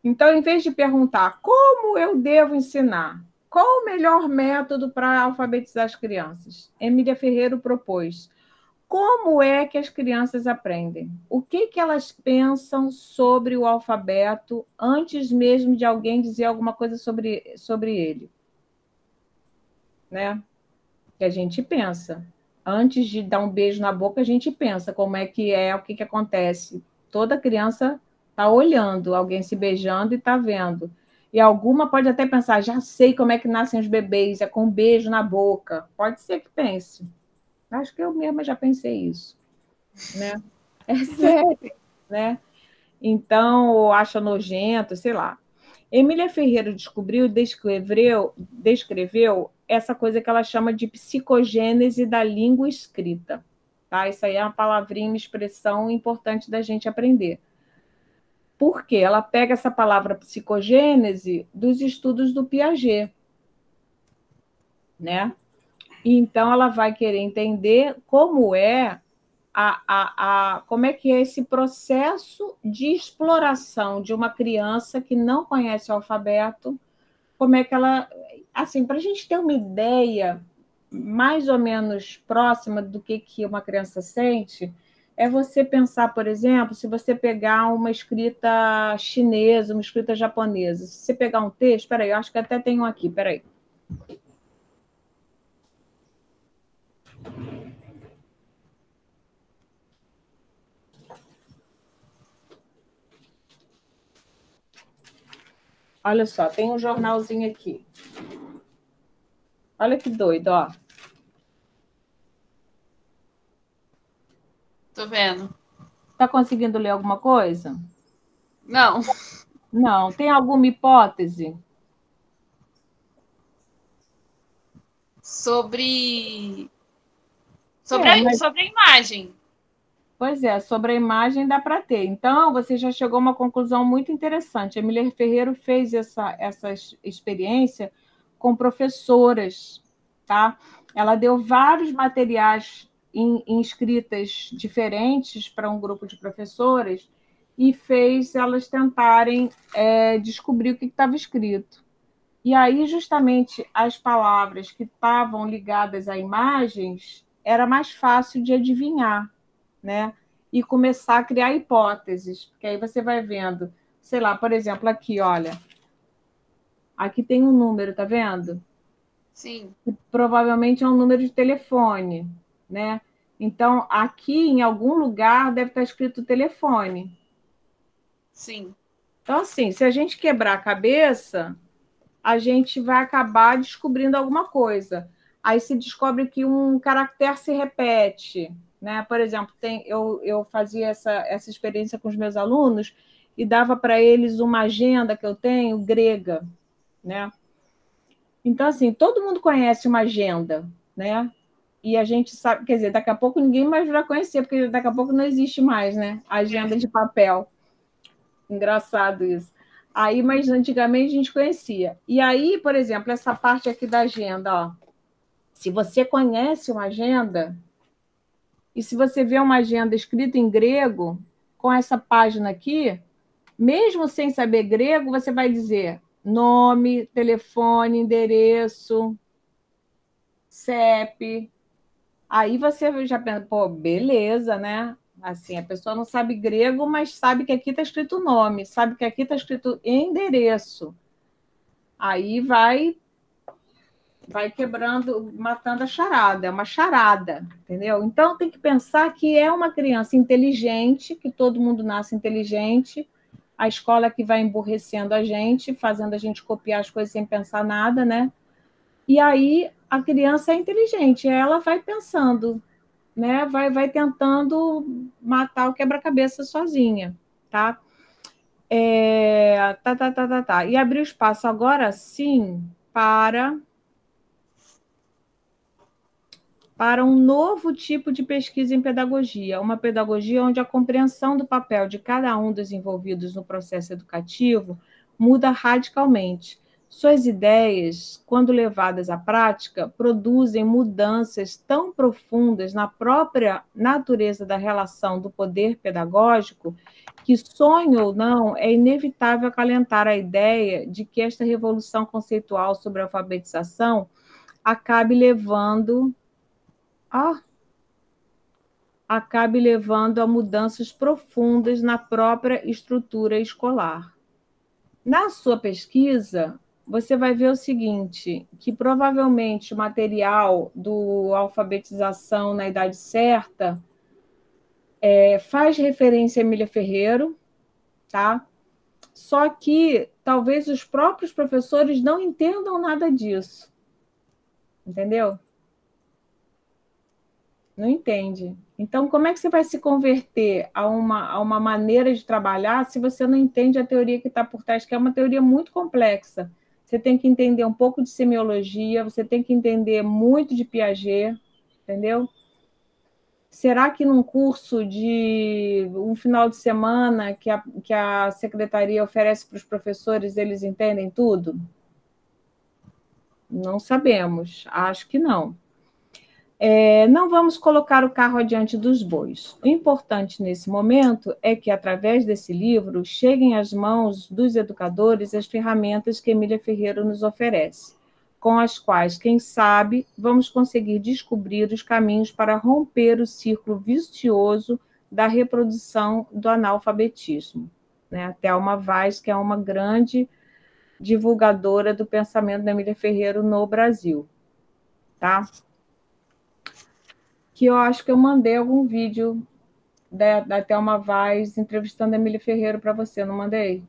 Então, em vez de perguntar como eu devo ensinar, qual o melhor método para alfabetizar as crianças? Emília Ferreira propôs como é que as crianças aprendem? O que, que elas pensam sobre o alfabeto antes mesmo de alguém dizer alguma coisa sobre, sobre ele? né? Que a gente pensa. Antes de dar um beijo na boca, a gente pensa como é que é, o que, que acontece. Toda criança está olhando alguém se beijando e está vendo. E alguma pode até pensar, já sei como é que nascem os bebês, é com um beijo na boca. Pode ser que pense. Acho que eu mesma já pensei isso. Né? É sério, né? Então, acha nojento, sei lá. Emília Ferreira descobriu e descreveu, descreveu essa coisa que ela chama de psicogênese da língua escrita. Tá? Isso aí é uma palavrinha, uma expressão importante da gente aprender. Por quê? Ela pega essa palavra psicogênese dos estudos do Piaget. Né? E então ela vai querer entender como é a, a, a, como é que é esse processo de exploração de uma criança que não conhece o alfabeto, como é que ela. Assim, para a gente ter uma ideia mais ou menos próxima do que, que uma criança sente, é você pensar, por exemplo, se você pegar uma escrita chinesa, uma escrita japonesa, se você pegar um texto, espera aí, eu acho que até tem um aqui, espera aí. Olha só, tem um jornalzinho aqui. Olha que doido, ó. Tô vendo. Tá conseguindo ler alguma coisa? Não. Não. Tem alguma hipótese? Sobre. Sobre, é, a, mas... sobre a imagem. Pois é, sobre a imagem dá para ter. Então, você já chegou a uma conclusão muito interessante. A Emília Ferreiro fez essa, essa experiência com professoras, tá? Ela deu vários materiais em, em escritas diferentes para um grupo de professores e fez elas tentarem é, descobrir o que estava escrito. E aí, justamente, as palavras que estavam ligadas a imagens era mais fácil de adivinhar, né? E começar a criar hipóteses, porque aí você vai vendo, sei lá, por exemplo, aqui, olha, aqui tem um número, tá vendo? Sim. Que provavelmente é um número de telefone, né? Então, aqui em algum lugar deve estar escrito telefone. Sim. Então, assim, se a gente quebrar a cabeça, a gente vai acabar descobrindo alguma coisa. Aí se descobre que um caractere se repete, né? Por exemplo, tem, eu, eu fazia essa, essa experiência com os meus alunos e dava para eles uma agenda que eu tenho grega, né? Então, assim, todo mundo conhece uma agenda, né? E a gente sabe, quer dizer, daqui a pouco ninguém mais vai conhecer, porque daqui a pouco não existe mais, né? Agenda de papel. Engraçado isso. Aí, mas antigamente a gente conhecia. E aí, por exemplo, essa parte aqui da agenda, ó. Se você conhece uma agenda, e se você vê uma agenda escrita em grego, com essa página aqui, mesmo sem saber grego, você vai dizer nome, telefone, endereço, CEP. Aí você já pensa, pô, beleza, né? Assim, a pessoa não sabe grego, mas sabe que aqui está escrito nome, sabe que aqui está escrito endereço. Aí vai vai quebrando, matando a charada, é uma charada, entendeu? Então tem que pensar que é uma criança inteligente, que todo mundo nasce inteligente, a escola que vai emburrecendo a gente, fazendo a gente copiar as coisas sem pensar nada, né? E aí a criança é inteligente, ela vai pensando, né? Vai, vai tentando matar o quebra-cabeça sozinha, tá? É, tá, tá, tá, tá, tá. E abrir espaço agora sim para para um novo tipo de pesquisa em pedagogia, uma pedagogia onde a compreensão do papel de cada um dos envolvidos no processo educativo muda radicalmente. Suas ideias, quando levadas à prática, produzem mudanças tão profundas na própria natureza da relação do poder pedagógico que, sonho ou não, é inevitável acalentar a ideia de que esta revolução conceitual sobre a alfabetização acabe levando ah, acabe levando a mudanças profundas na própria estrutura escolar. Na sua pesquisa, você vai ver o seguinte, que provavelmente o material do alfabetização na idade certa é, faz referência a Emília Ferreiro, tá? Só que talvez os próprios professores não entendam nada disso. Entendeu? Não entende. Então, como é que você vai se converter a uma, a uma maneira de trabalhar se você não entende a teoria que está por trás, que é uma teoria muito complexa? Você tem que entender um pouco de semiologia, você tem que entender muito de Piaget, entendeu? Será que num curso de um final de semana que a, que a secretaria oferece para os professores, eles entendem tudo? Não sabemos, acho que não. É, não vamos colocar o carro adiante dos bois. O importante nesse momento é que, através desse livro, cheguem às mãos dos educadores as ferramentas que Emília Ferreira nos oferece, com as quais, quem sabe, vamos conseguir descobrir os caminhos para romper o círculo vicioso da reprodução do analfabetismo. Né? A Thelma Vaz, que é uma grande divulgadora do pensamento da Emília Ferreira no Brasil. Tá? Que eu acho que eu mandei algum vídeo da, da Thelma Vaz entrevistando a Emília Ferreira para você, não mandei?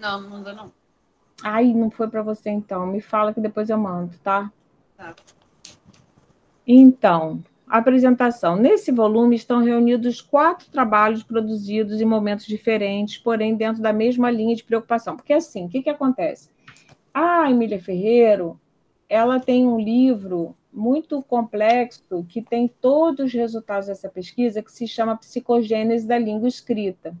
Não, não mandou não. Ai, não foi para você então. Me fala que depois eu mando, tá? Tá. Então, apresentação. Nesse volume estão reunidos quatro trabalhos produzidos em momentos diferentes, porém dentro da mesma linha de preocupação. Porque assim, o que, que acontece? A Emília Ferreiro, ela tem um livro muito complexo que tem todos os resultados dessa pesquisa, que se chama Psicogênese da Língua Escrita.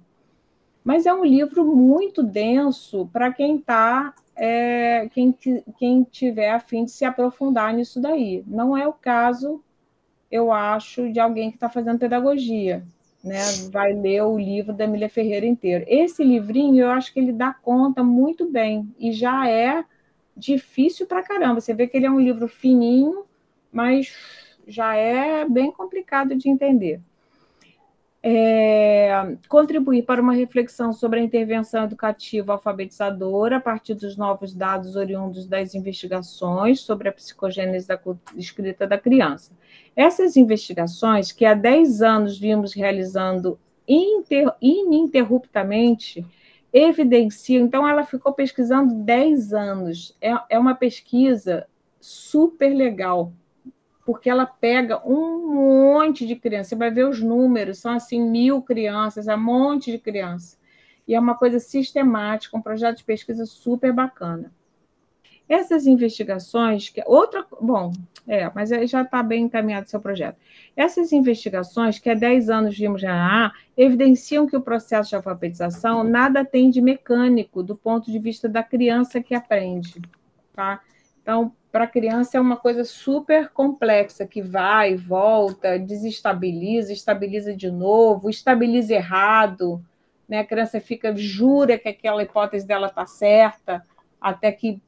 Mas é um livro muito denso para quem está, é, quem, quem tiver a fim de se aprofundar nisso daí. Não é o caso eu acho, de alguém que está fazendo pedagogia. Né? Vai ler o livro da Emília Ferreira inteiro. Esse livrinho, eu acho que ele dá conta muito bem, e já é difícil para caramba. Você vê que ele é um livro fininho, mas já é bem complicado de entender é, contribuir para uma reflexão sobre a intervenção educativa alfabetizadora a partir dos novos dados oriundos das investigações sobre a psicogênese da escrita da criança. Essas investigações, que há 10 anos vimos realizando inter, ininterruptamente, evidenciam. Então, ela ficou pesquisando 10 anos. É, é uma pesquisa super legal porque ela pega um monte de crianças. Você vai ver os números, são assim mil crianças, é um monte de crianças. E é uma coisa sistemática, um projeto de pesquisa super bacana. Essas investigações, que outra, bom, é, mas já está bem encaminhado o seu projeto. Essas investigações, que há 10 anos vimos já, evidenciam que o processo de alfabetização nada tem de mecânico do ponto de vista da criança que aprende, tá? Então, para a criança é uma coisa super complexa, que vai, volta, desestabiliza, estabiliza de novo, estabiliza errado, né? A criança fica, jura que aquela hipótese dela está certa, até que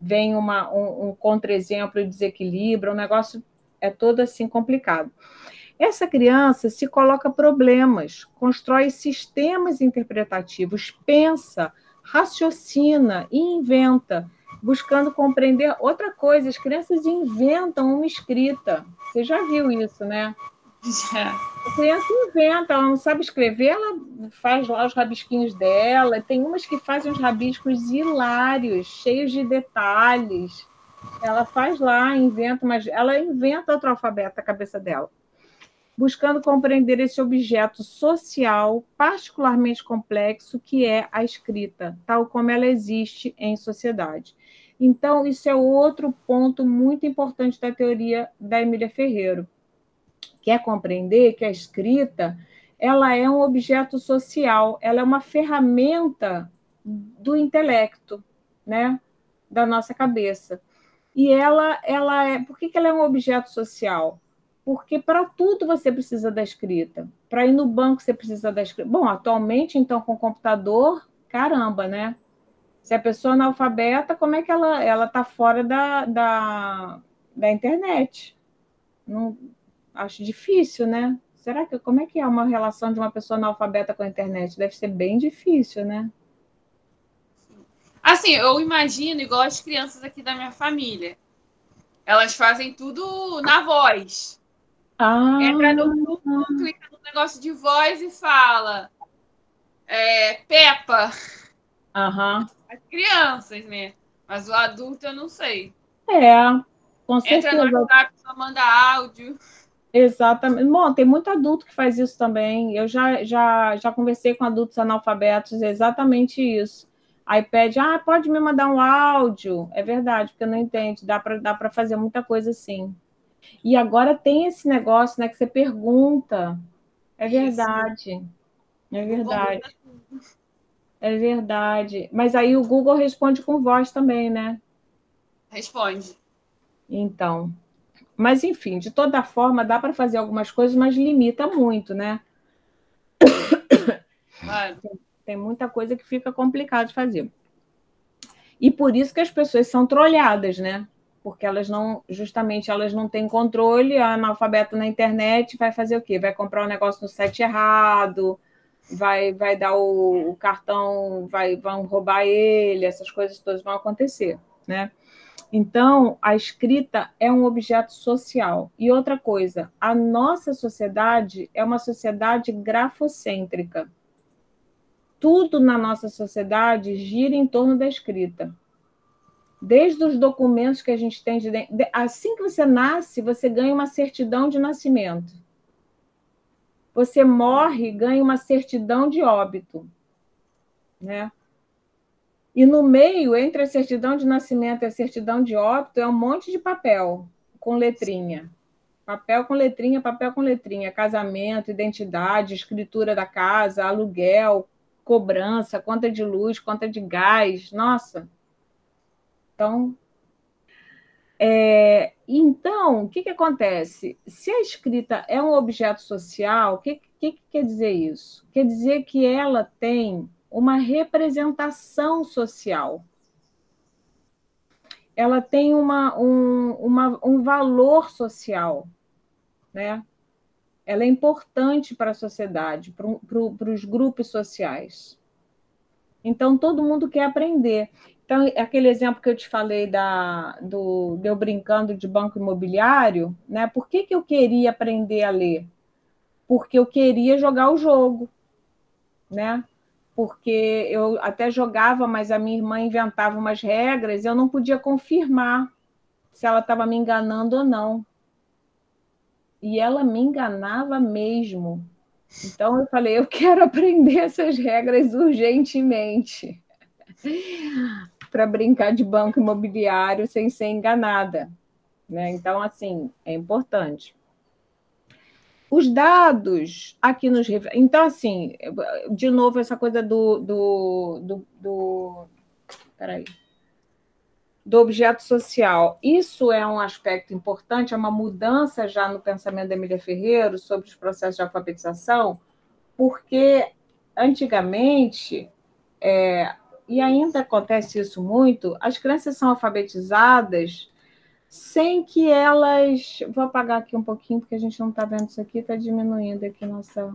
vem uma, um, um contra-exemplo e desequilibra, o negócio é todo assim complicado. Essa criança se coloca problemas, constrói sistemas interpretativos, pensa, raciocina e inventa buscando compreender outra coisa. As crianças inventam uma escrita. Você já viu isso, né? Já. A criança inventa, ela não sabe escrever, ela faz lá os rabisquinhos dela. Tem umas que fazem uns rabiscos hilários, cheios de detalhes. Ela faz lá, inventa, mas ela inventa outro alfabeto na cabeça dela buscando compreender esse objeto social particularmente complexo que é a escrita, tal como ela existe em sociedade. Então, isso é outro ponto muito importante da teoria da Emília Ferreiro, que é compreender que a escrita ela é um objeto social, ela é uma ferramenta do intelecto, né, da nossa cabeça. E ela, ela é, por que, que ela é um objeto social? porque para tudo você precisa da escrita. Para ir no banco você precisa da escrita. Bom, atualmente, então, com o computador, caramba, né? Se a pessoa é analfabeta, como é que ela ela está fora da, da, da internet? Não, acho difícil, né? Será que como é que é uma relação de uma pessoa analfabeta com a internet? Deve ser bem difícil, né? Assim, eu imagino igual as crianças aqui da minha família. Elas fazem tudo na voz. Ah. Entra no Google, clica no negócio de voz e fala é, Peppa. Aham. As crianças, né? Mas o adulto eu não sei. É, com certeza. Entra no WhatsApp, só manda áudio. Exatamente. Bom, tem muito adulto que faz isso também. Eu já, já, já conversei com adultos analfabetos, exatamente isso. Aí pede, ah, pode me mandar um áudio. É verdade, porque não entende. Dá para dá fazer muita coisa assim. E agora tem esse negócio, né, que você pergunta. É verdade. É verdade. É verdade. Mas aí o Google responde com voz também, né? Responde. Então. Mas, enfim, de toda forma, dá para fazer algumas coisas, mas limita muito, né? Claro. Tem muita coisa que fica complicado de fazer. E por isso que as pessoas são trolhadas, né? porque elas não, justamente, elas não têm controle, a analfabeta na internet vai fazer o quê? Vai comprar um negócio no site errado, vai, vai dar o, o cartão, vai, vão roubar ele, essas coisas todas vão acontecer, né? Então, a escrita é um objeto social. E outra coisa, a nossa sociedade é uma sociedade grafocêntrica. Tudo na nossa sociedade gira em torno da escrita desde os documentos que a gente tem de, assim que você nasce, você ganha uma certidão de nascimento. Você morre, ganha uma certidão de óbito, né? E no meio, entre a certidão de nascimento e a certidão de óbito, é um monte de papel com letrinha. Papel com letrinha, papel com letrinha, casamento, identidade, escritura da casa, aluguel, cobrança, conta de luz, conta de gás. Nossa, então, É, então, o que, que acontece? Se a escrita é um objeto social, o que, que, que quer dizer isso? Quer dizer que ela tem uma representação social. Ela tem uma, um, uma, um valor social, né? Ela é importante para a sociedade, para, para os grupos sociais. Então, todo mundo quer aprender. Então, aquele exemplo que eu te falei da, do, de eu brincando de banco imobiliário, né? Por que, que eu queria aprender a ler? Porque eu queria jogar o jogo, né? Porque eu até jogava, mas a minha irmã inventava umas regras, eu não podia confirmar se ela estava me enganando ou não. E ela me enganava mesmo. Então eu falei, eu quero aprender essas regras urgentemente para brincar de banco imobiliário sem ser enganada. Né? Então, assim, é importante. Os dados aqui nos. Então, assim, de novo, essa coisa do. do, do, do peraí. Do objeto social. Isso é um aspecto importante, é uma mudança já no pensamento da Emília Ferreiro sobre os processos de alfabetização, porque antigamente é, e ainda acontece isso muito, as crianças são alfabetizadas sem que elas. Vou apagar aqui um pouquinho, porque a gente não está vendo isso aqui, está diminuindo aqui nossa.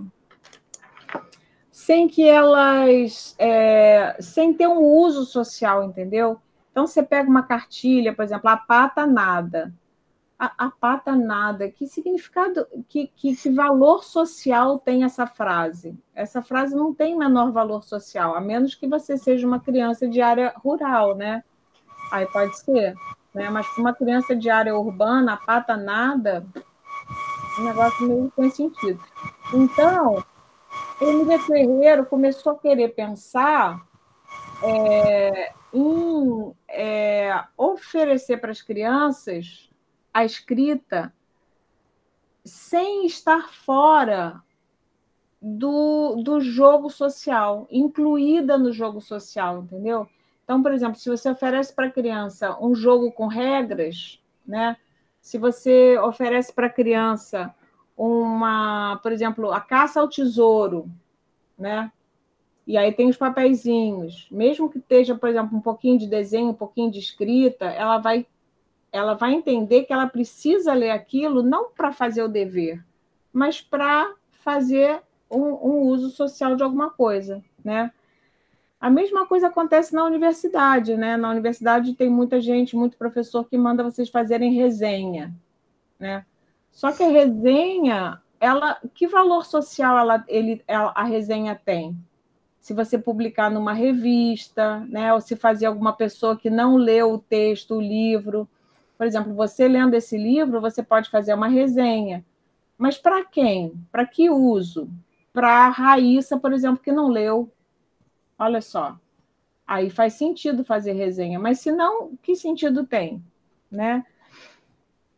Sem que elas. É... sem ter um uso social, entendeu? Então, você pega uma cartilha, por exemplo, a pata nada a, pata nada. Que significado, que, que, que valor social tem essa frase? Essa frase não tem menor valor social, a menos que você seja uma criança de área rural, né? Aí pode ser, né? Mas para uma criança de área urbana, a pata nada, um negócio meio sem sentido. Então, Emília Ferreiro começou a querer pensar é, em é, oferecer para as crianças a escrita sem estar fora do, do jogo social, incluída no jogo social, entendeu? Então, por exemplo, se você oferece para a criança um jogo com regras, né? Se você oferece para a criança uma, por exemplo, a caça ao tesouro, né? E aí tem os papeizinhos, mesmo que esteja, por exemplo, um pouquinho de desenho, um pouquinho de escrita, ela vai ela vai entender que ela precisa ler aquilo não para fazer o dever, mas para fazer um, um, uso social de alguma coisa, né? A mesma coisa acontece na universidade, né? Na universidade tem muita gente, muito professor que manda vocês fazerem resenha, né? Só que a resenha, ela, que valor social ela, ele, ela, a resenha tem? Se você publicar numa revista, né? Ou se fazer alguma pessoa que não leu o texto, o livro, por exemplo, você lendo esse livro, você pode fazer uma resenha. Mas para quem? Para que uso? Para a Raíssa, por exemplo, que não leu. Olha só. Aí faz sentido fazer resenha, mas se não, que sentido tem? Né?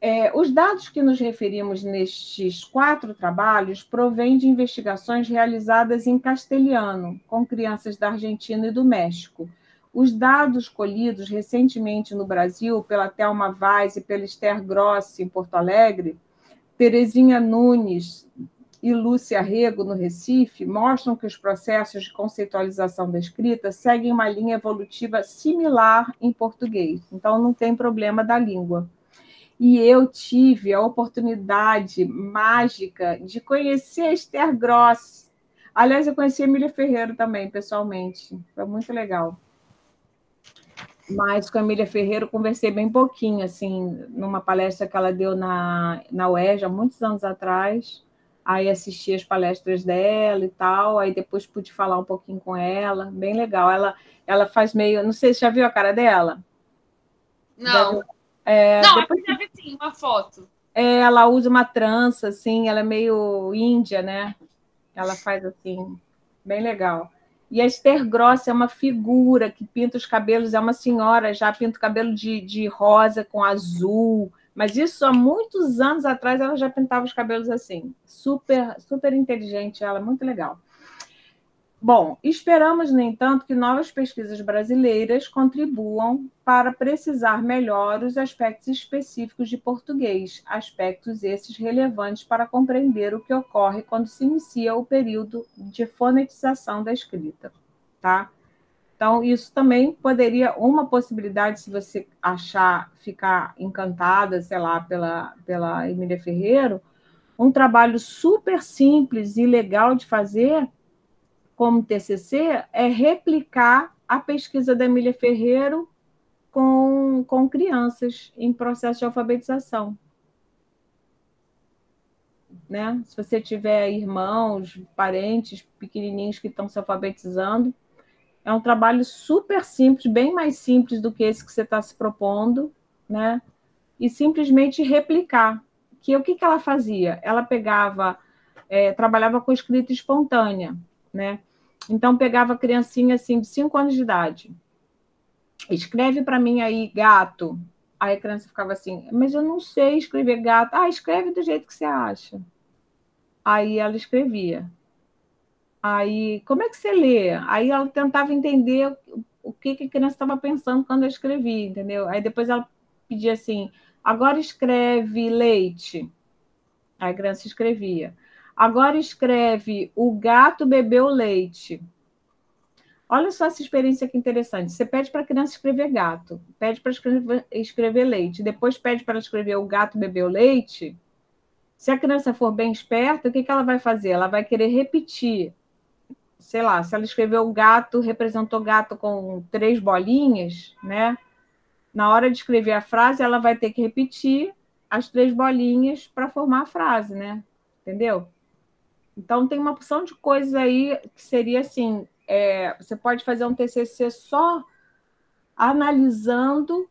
É, os dados que nos referimos nestes quatro trabalhos provêm de investigações realizadas em castelhano, com crianças da Argentina e do México os dados colhidos recentemente no Brasil pela Thelma Vaz e pela Esther Grossi, em Porto Alegre, Terezinha Nunes e Lúcia Rego, no Recife, mostram que os processos de conceitualização da escrita seguem uma linha evolutiva similar em português, então não tem problema da língua. E eu tive a oportunidade mágica de conhecer a Esther Gross. Aliás, eu conheci a Emília Ferreira também, pessoalmente. Foi muito legal. Mas com a Emília Ferreira eu conversei bem pouquinho, assim, numa palestra que ela deu na, na UERJ há muitos anos atrás. Aí assisti as palestras dela e tal, aí depois pude falar um pouquinho com ela, bem legal. Ela, ela faz meio. Não sei se já viu a cara dela? Não. É, não, depois... já vi sim, uma foto. É, ela usa uma trança, assim, ela é meio índia, né? Ela faz assim, bem legal. E a Esther Gross é uma figura que pinta os cabelos, é uma senhora, já pinta o cabelo de, de rosa com azul. Mas isso há muitos anos atrás ela já pintava os cabelos assim. Super, super inteligente, ela, muito legal. Bom, esperamos, no entanto, que novas pesquisas brasileiras contribuam para precisar melhor os aspectos específicos de português, aspectos esses relevantes para compreender o que ocorre quando se inicia o período de fonetização da escrita, tá? Então, isso também poderia, uma possibilidade, se você achar, ficar encantada, sei lá, pela, pela Emília Ferreiro, um trabalho super simples e legal de fazer como TCC é replicar a pesquisa da Emília Ferreiro com, com crianças em processo de alfabetização. Né? Se você tiver irmãos, parentes pequenininhos que estão se alfabetizando, é um trabalho super simples, bem mais simples do que esse que você está se propondo, né? E simplesmente replicar. Que o que, que ela fazia? Ela pegava, é, trabalhava com escrita espontânea né? Então pegava criancinha assim de 5 anos de idade. Escreve para mim aí gato. Aí a criança ficava assim: "Mas eu não sei escrever gato". Ah, escreve do jeito que você acha. Aí ela escrevia. Aí, como é que você lê? Aí ela tentava entender o que, a criança estava pensando quando eu escrevia, entendeu? Aí depois ela pedia assim: agora escreve leite. Aí a criança escrevia. Agora escreve: O gato bebeu leite. Olha só essa experiência que interessante. Você pede para a criança escrever gato, pede para escrever, escrever leite, depois pede para escrever o gato bebeu leite. Se a criança for bem esperta, o que, que ela vai fazer? Ela vai querer repetir. Sei lá, se ela escreveu o gato, representou gato com três bolinhas, né? Na hora de escrever a frase, ela vai ter que repetir as três bolinhas para formar a frase, né? Entendeu? Então, tem uma opção de coisas aí que seria assim: é, você pode fazer um TCC só analisando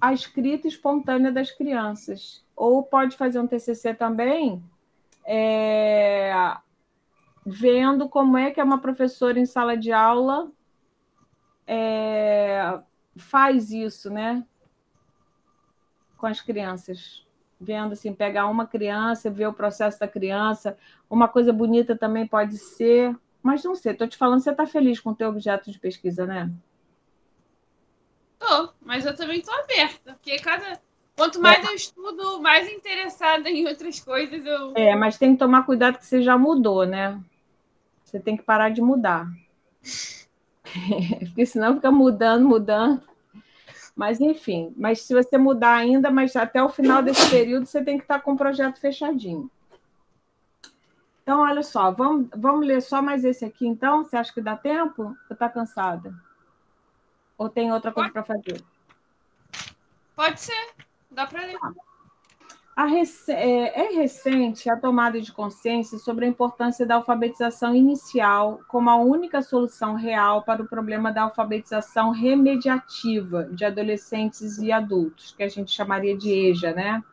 a escrita espontânea das crianças, ou pode fazer um TCC também é, vendo como é que uma professora em sala de aula é, faz isso, né, com as crianças vendo assim, pegar uma criança, ver o processo da criança. Uma coisa bonita também pode ser, mas não sei, estou te falando, você está feliz com o teu objeto de pesquisa, né? Tô, mas eu também estou aberta, porque cada. Quanto mais eu estudo, mais interessada em outras coisas eu. É, mas tem que tomar cuidado que você já mudou, né? Você tem que parar de mudar. porque senão fica mudando, mudando. Mas, enfim, mas se você mudar ainda, mas até o final desse período você tem que estar com o projeto fechadinho. Então, olha só, vamos, vamos ler só mais esse aqui, então? Você acha que dá tempo? Ou está cansada? Ou tem outra coisa para fazer? Pode ser, dá para ler. Tá. É, é recente a tomada de consciência sobre a importância da alfabetização inicial como a única solução real para o problema da alfabetização remediativa de adolescentes e adultos, que a gente chamaria de EJA, né?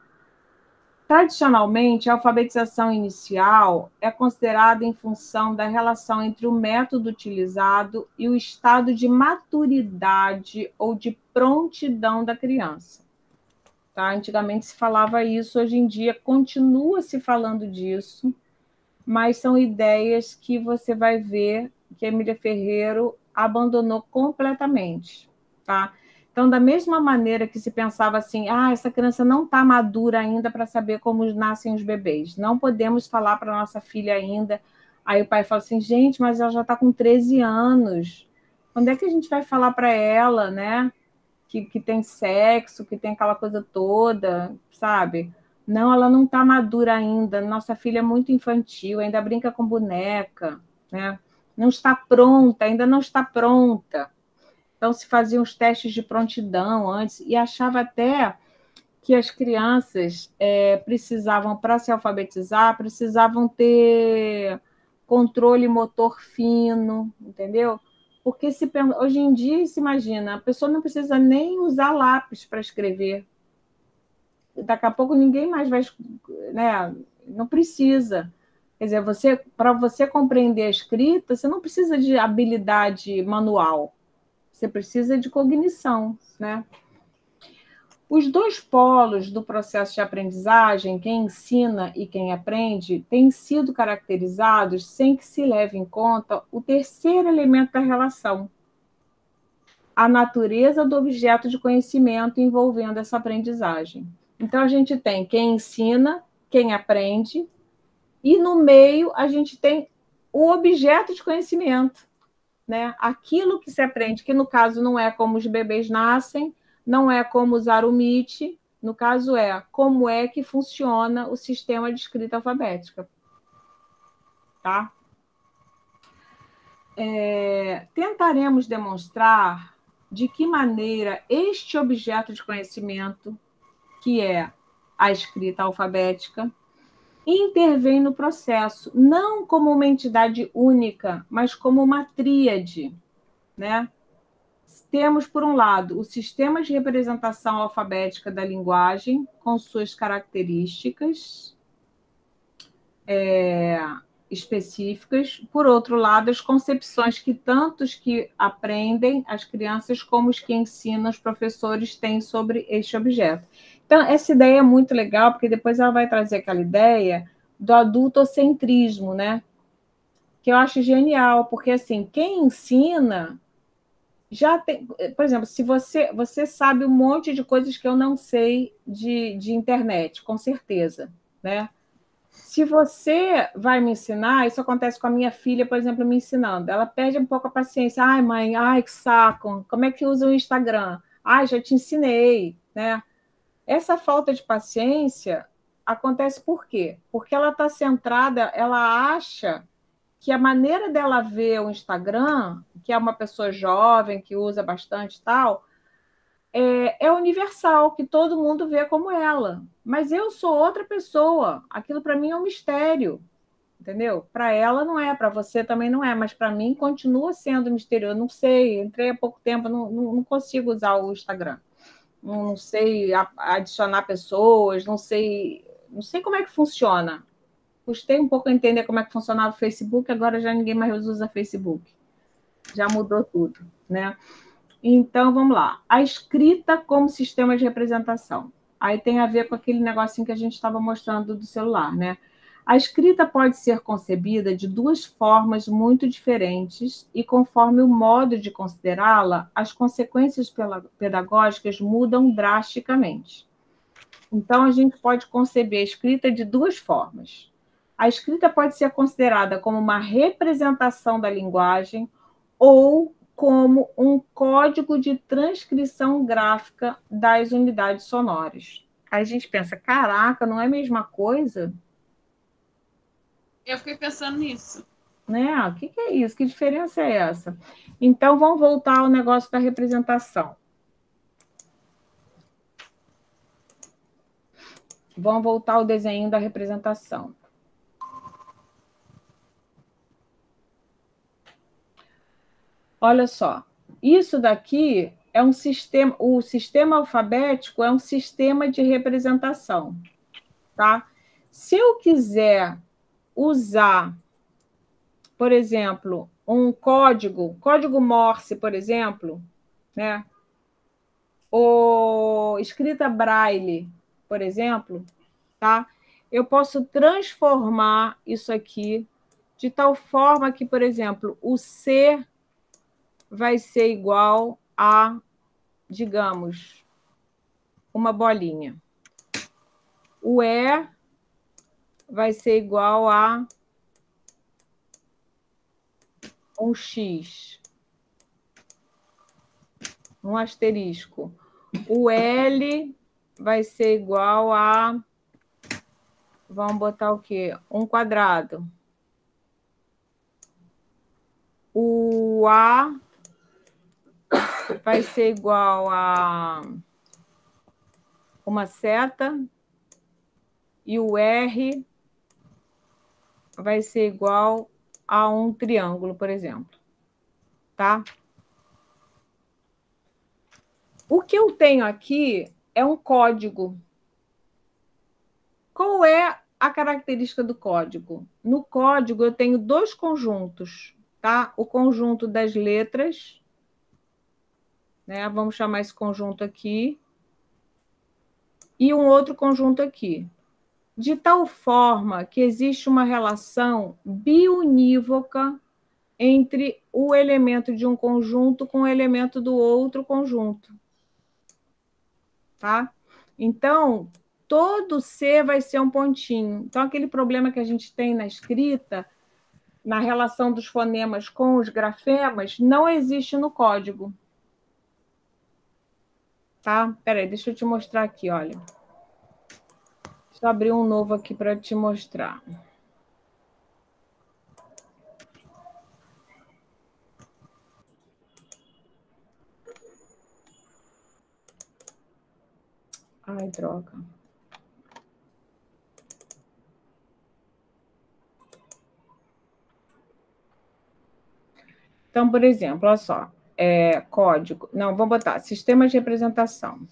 Tradicionalmente, a alfabetização inicial é considerada em função da relação entre o método utilizado e o estado de maturidade ou de prontidão da criança. Tá? Antigamente se falava isso, hoje em dia continua se falando disso, mas são ideias que você vai ver que a Emília Ferreiro abandonou completamente. Tá? Então, da mesma maneira que se pensava assim, ah, essa criança não está madura ainda para saber como nascem os bebês, não podemos falar para nossa filha ainda. Aí o pai fala assim, gente, mas ela já está com 13 anos. Quando é que a gente vai falar para ela, né? Que, que tem sexo, que tem aquela coisa toda, sabe? Não, ela não está madura ainda. Nossa filha é muito infantil, ainda brinca com boneca, né? Não está pronta, ainda não está pronta. Então se faziam os testes de prontidão antes e achava até que as crianças é, precisavam, para se alfabetizar, precisavam ter controle motor fino, entendeu? Porque se, hoje em dia, se imagina, a pessoa não precisa nem usar lápis para escrever. Daqui a pouco ninguém mais vai, né? Não precisa. Quer dizer, você, para você compreender a escrita, você não precisa de habilidade manual. Você precisa de cognição, né? Os dois polos do processo de aprendizagem, quem ensina e quem aprende, têm sido caracterizados sem que se leve em conta o terceiro elemento da relação, a natureza do objeto de conhecimento envolvendo essa aprendizagem. Então, a gente tem quem ensina, quem aprende, e no meio a gente tem o objeto de conhecimento, né? Aquilo que se aprende, que no caso não é como os bebês nascem, não é como usar o MIT, no caso é como é que funciona o sistema de escrita alfabética. Tá? É, tentaremos demonstrar de que maneira este objeto de conhecimento, que é a escrita alfabética, intervém no processo, não como uma entidade única, mas como uma tríade, né? Temos, por um lado, o sistema de representação alfabética da linguagem, com suas características é, específicas. Por outro lado, as concepções que tantos que aprendem, as crianças, como os que ensinam, os professores têm sobre este objeto. Então, essa ideia é muito legal, porque depois ela vai trazer aquela ideia do adultocentrismo, né? Que eu acho genial, porque assim, quem ensina já tem, por exemplo, se você você sabe um monte de coisas que eu não sei de, de internet, com certeza, né? Se você vai me ensinar, isso acontece com a minha filha, por exemplo, me ensinando. Ela perde um pouco a paciência. Ai, mãe, ai, que saco. Como é que usa o Instagram? Ai, já te ensinei, né? Essa falta de paciência acontece por quê? Porque ela está centrada, ela acha que a maneira dela ver o Instagram, que é uma pessoa jovem, que usa bastante tal, é, é universal, que todo mundo vê como ela. Mas eu sou outra pessoa. Aquilo para mim é um mistério. Entendeu? Para ela não é, para você também não é, mas para mim continua sendo mistério. Eu não sei, entrei há pouco tempo, não, não, não consigo usar o Instagram. Não, sei adicionar pessoas, não sei, não sei como é que funciona custei um pouco a entender como é que funcionava o Facebook, agora já ninguém mais usa Facebook. Já mudou tudo, né? Então, vamos lá. A escrita como sistema de representação. Aí tem a ver com aquele negocinho que a gente estava mostrando do celular, né? A escrita pode ser concebida de duas formas muito diferentes e, conforme o modo de considerá-la, as consequências pedagógicas mudam drasticamente. Então, a gente pode conceber a escrita de duas formas. A escrita pode ser considerada como uma representação da linguagem ou como um código de transcrição gráfica das unidades sonoras. Aí a gente pensa, caraca, não é a mesma coisa? Eu fiquei pensando nisso. Né? O que, que é isso? Que diferença é essa? Então, vamos voltar ao negócio da representação. Vamos voltar ao desenho da representação. Olha só, isso daqui é um sistema, o sistema alfabético é um sistema de representação, tá? Se eu quiser usar, por exemplo, um código, código Morse, por exemplo, né? Ou escrita Braille, por exemplo, tá? Eu posso transformar isso aqui de tal forma que, por exemplo, o C vai ser igual a, digamos, uma bolinha. O E vai ser igual a um X, um asterisco. O L vai ser igual a. Vamos botar o quê? Um quadrado. O A vai ser igual a uma seta e o R vai ser igual a um triângulo, por exemplo. Tá? O que eu tenho aqui é um código. Qual é a característica do código? No código eu tenho dois conjuntos, tá? O conjunto das letras né? Vamos chamar esse conjunto aqui e um outro conjunto aqui. De tal forma que existe uma relação biunívoca entre o elemento de um conjunto com o elemento do outro conjunto. Tá? Então, todo C vai ser um pontinho. Então, aquele problema que a gente tem na escrita, na relação dos fonemas com os grafemas, não existe no código. Tá? Peraí, deixa eu te mostrar aqui, olha. Deixa eu abrir um novo aqui para te mostrar. Ai, droga. Então, por exemplo, olha só, é, código. Não, vou botar sistema de representação.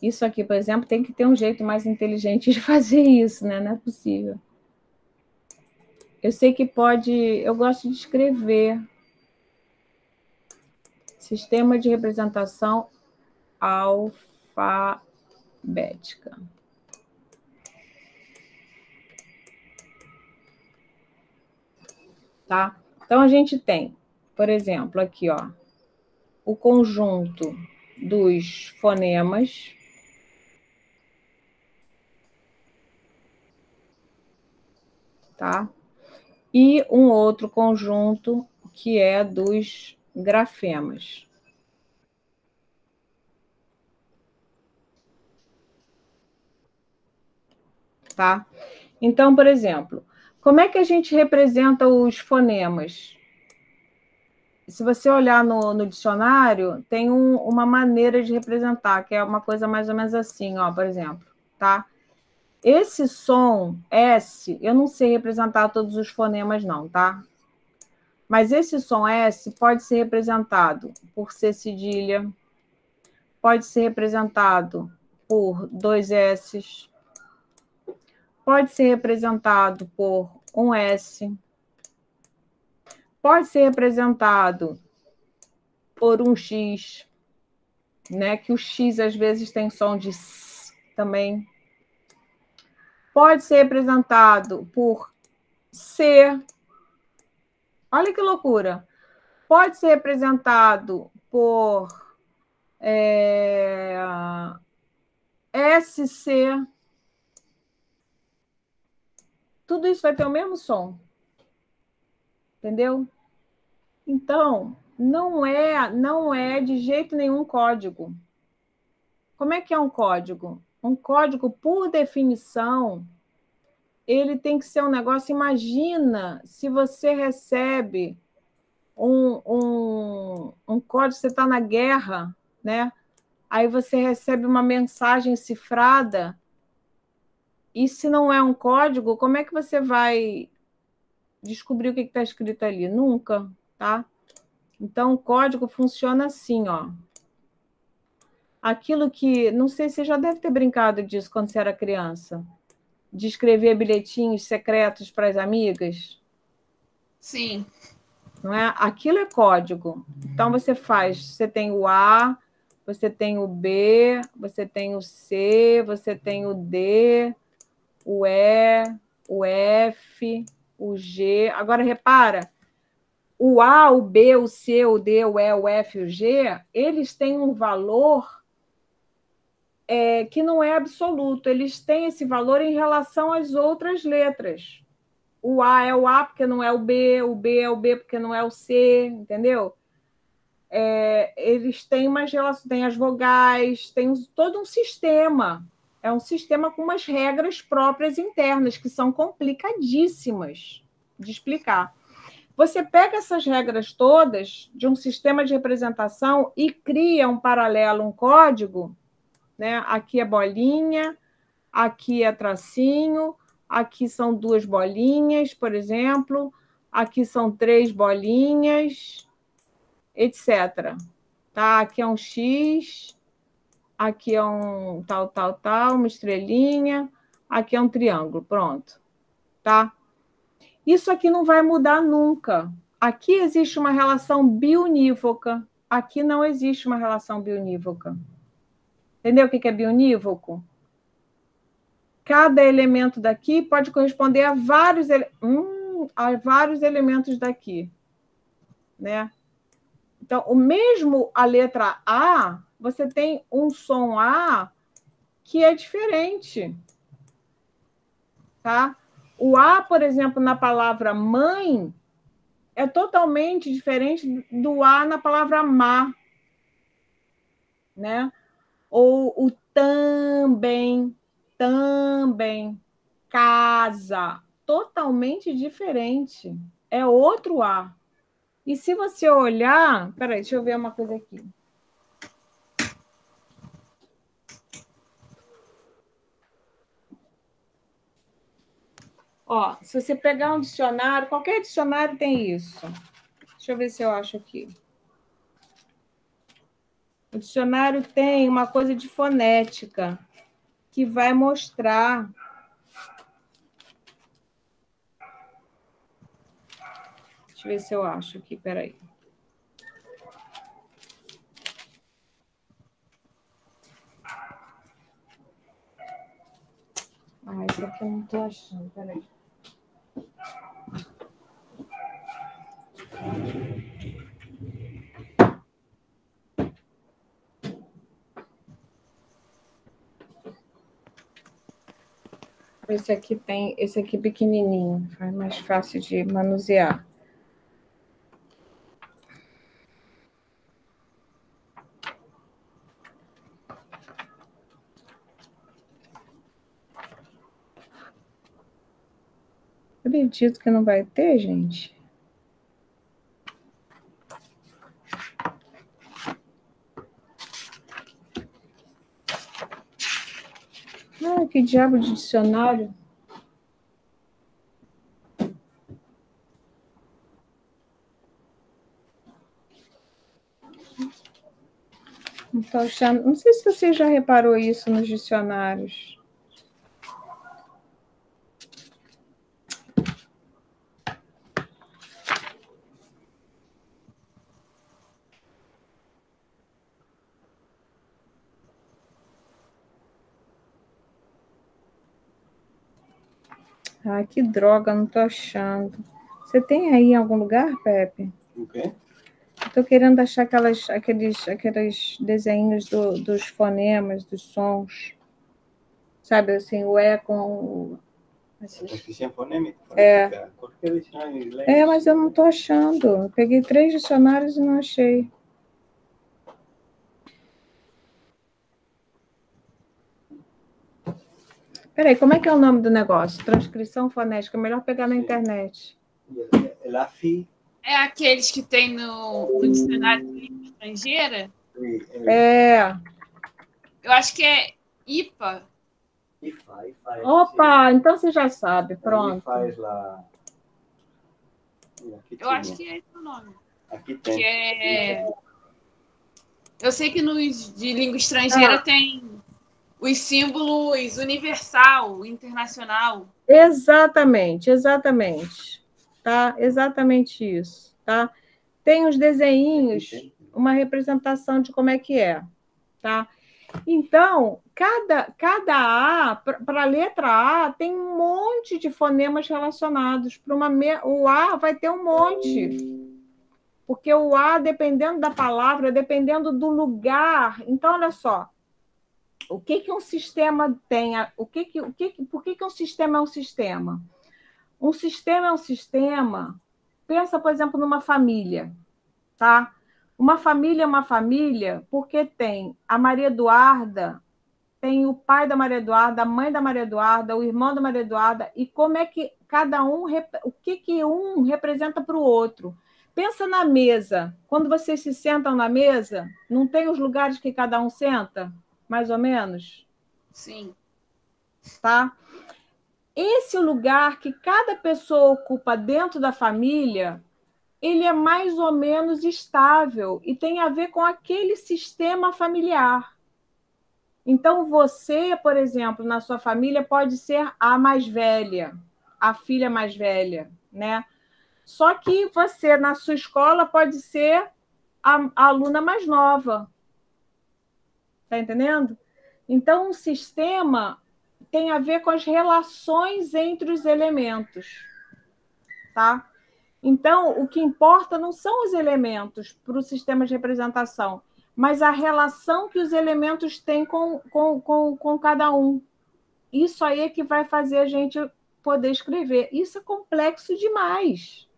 Isso aqui, por exemplo, tem que ter um jeito mais inteligente de fazer isso, né? Não é possível. Eu sei que pode. Eu gosto de escrever. Sistema de representação alfabética. Tá? Então, a gente tem, por exemplo, aqui, ó, o conjunto dos fonemas. Tá? e um outro conjunto que é dos grafemas. Tá? Então, por exemplo, como é que a gente representa os fonemas? Se você olhar no, no dicionário, tem um, uma maneira de representar, que é uma coisa mais ou menos assim, ó, por exemplo, tá? Esse som S, eu não sei representar todos os fonemas, não, tá? Mas esse som S pode ser representado por C cedilha, pode ser representado por dois S, pode ser representado por um S, pode ser representado por um X, né? Que o X às vezes tem som de S também pode ser representado por C. Olha que loucura. Pode ser representado por é, SC. Tudo isso vai ter o mesmo som. Entendeu? Então, não é, não é de jeito nenhum código. Como é que é um código? Um código, por definição, ele tem que ser um negócio. Imagina se você recebe um, um, um código, você está na guerra, né? Aí você recebe uma mensagem cifrada. E se não é um código, como é que você vai descobrir o que está escrito ali? Nunca, tá? Então, o código funciona assim, ó aquilo que. Não sei se você já deve ter brincado disso quando você era criança. De escrever bilhetinhos secretos para as amigas. Sim. Não é? Aquilo é código. Então você faz, você tem o A, você tem o B, você tem o C, você tem o D, o E, o F, o G. Agora repara, o A, o B, o C, o D, o E, o F o G, eles têm um valor é, que não é absoluto, eles têm esse valor em relação às outras letras. O A é o A porque não é o B, o B é o B porque não é o C, entendeu? É, eles têm umas relações, têm as vogais, tem todo um sistema. É um sistema com umas regras próprias internas que são complicadíssimas de explicar. Você pega essas regras todas de um sistema de representação e cria um paralelo, um código né? Aqui é bolinha, aqui é tracinho, aqui são duas bolinhas, por exemplo, aqui são três bolinhas, etc. Tá? Aqui é um X, aqui é um tal, tal, tal, uma estrelinha, aqui é um triângulo, pronto. Tá? Isso aqui não vai mudar nunca. aqui existe uma relação bionívoca, aqui não existe uma relação bionívoca. Entendeu o que é bionívoco? Cada elemento daqui pode corresponder a vários, hum, a vários elementos daqui, né? Então, o mesmo a letra A, você tem um som A que é diferente, tá? O A, por exemplo, na palavra mãe, é totalmente diferente do A na palavra má, né? Ou o também, também, casa, totalmente diferente. É outro A. E se você olhar, peraí, deixa eu ver uma coisa aqui. Ó, se você pegar um dicionário, qualquer dicionário tem isso. Deixa eu ver se eu acho aqui. O dicionário tem uma coisa de fonética que vai mostrar. Deixa eu ver se eu acho aqui, peraí. Ah, isso aqui eu não estou achando, peraí. Esse aqui tem, esse aqui pequenininho, é mais fácil de manusear. Acredito que não vai ter, gente. Ah, que diabo de dicionário. Não, achando... não sei se você já reparou isso nos dicionários. Que droga, não tô achando. Você tem aí em algum lugar, Pepe? O quê? Estou querendo achar aquelas, aqueles, aqueles desenhos do, dos fonemas, dos sons. Sabe assim, o E com. Descrição fonêmica. É. É, mas eu não estou achando. Eu peguei três dicionários e não achei. Peraí, como é que é o nome do negócio? Transcrição fonética. É melhor pegar na internet. É aqueles que tem no, no dicionário de língua estrangeira? É. Eu acho que é IPA. IFA, IFA. Opa, então você já sabe, pronto. Faz lá. Eu acho que é esse o nome. Aqui tem. Que é... Eu sei que nos de língua estrangeira ah. tem os símbolos universal, internacional. Exatamente, exatamente. Tá? Exatamente isso, tá? Tem os desenhinhos, uma representação de como é que é, tá? Então, cada, cada A, para a letra A, tem um monte de fonemas relacionados. Para uma O A vai ter um monte. Porque o A, dependendo da palavra, dependendo do lugar. Então, olha só, o que, que um sistema tem? O que que, o que, por que, que um sistema é um sistema? Um sistema é um sistema. Pensa, por exemplo, numa família, tá? Uma família é uma família porque tem a Maria Eduarda, tem o pai da Maria Eduarda, a mãe da Maria Eduarda, o irmão da Maria Eduarda, e como é que cada um, o que, que um representa para o outro. Pensa na mesa. Quando vocês se sentam na mesa, não tem os lugares que cada um senta? Mais ou menos? Sim. Tá? Esse lugar que cada pessoa ocupa dentro da família, ele é mais ou menos estável e tem a ver com aquele sistema familiar. Então, você, por exemplo, na sua família, pode ser a mais velha, a filha mais velha, né? Só que você, na sua escola, pode ser a, a aluna mais nova. Está entendendo? Então, o sistema tem a ver com as relações entre os elementos. Tá? Então, o que importa não são os elementos para o sistema de representação, mas a relação que os elementos têm com, com, com, com cada um. Isso aí é que vai fazer a gente poder escrever. Isso é complexo demais,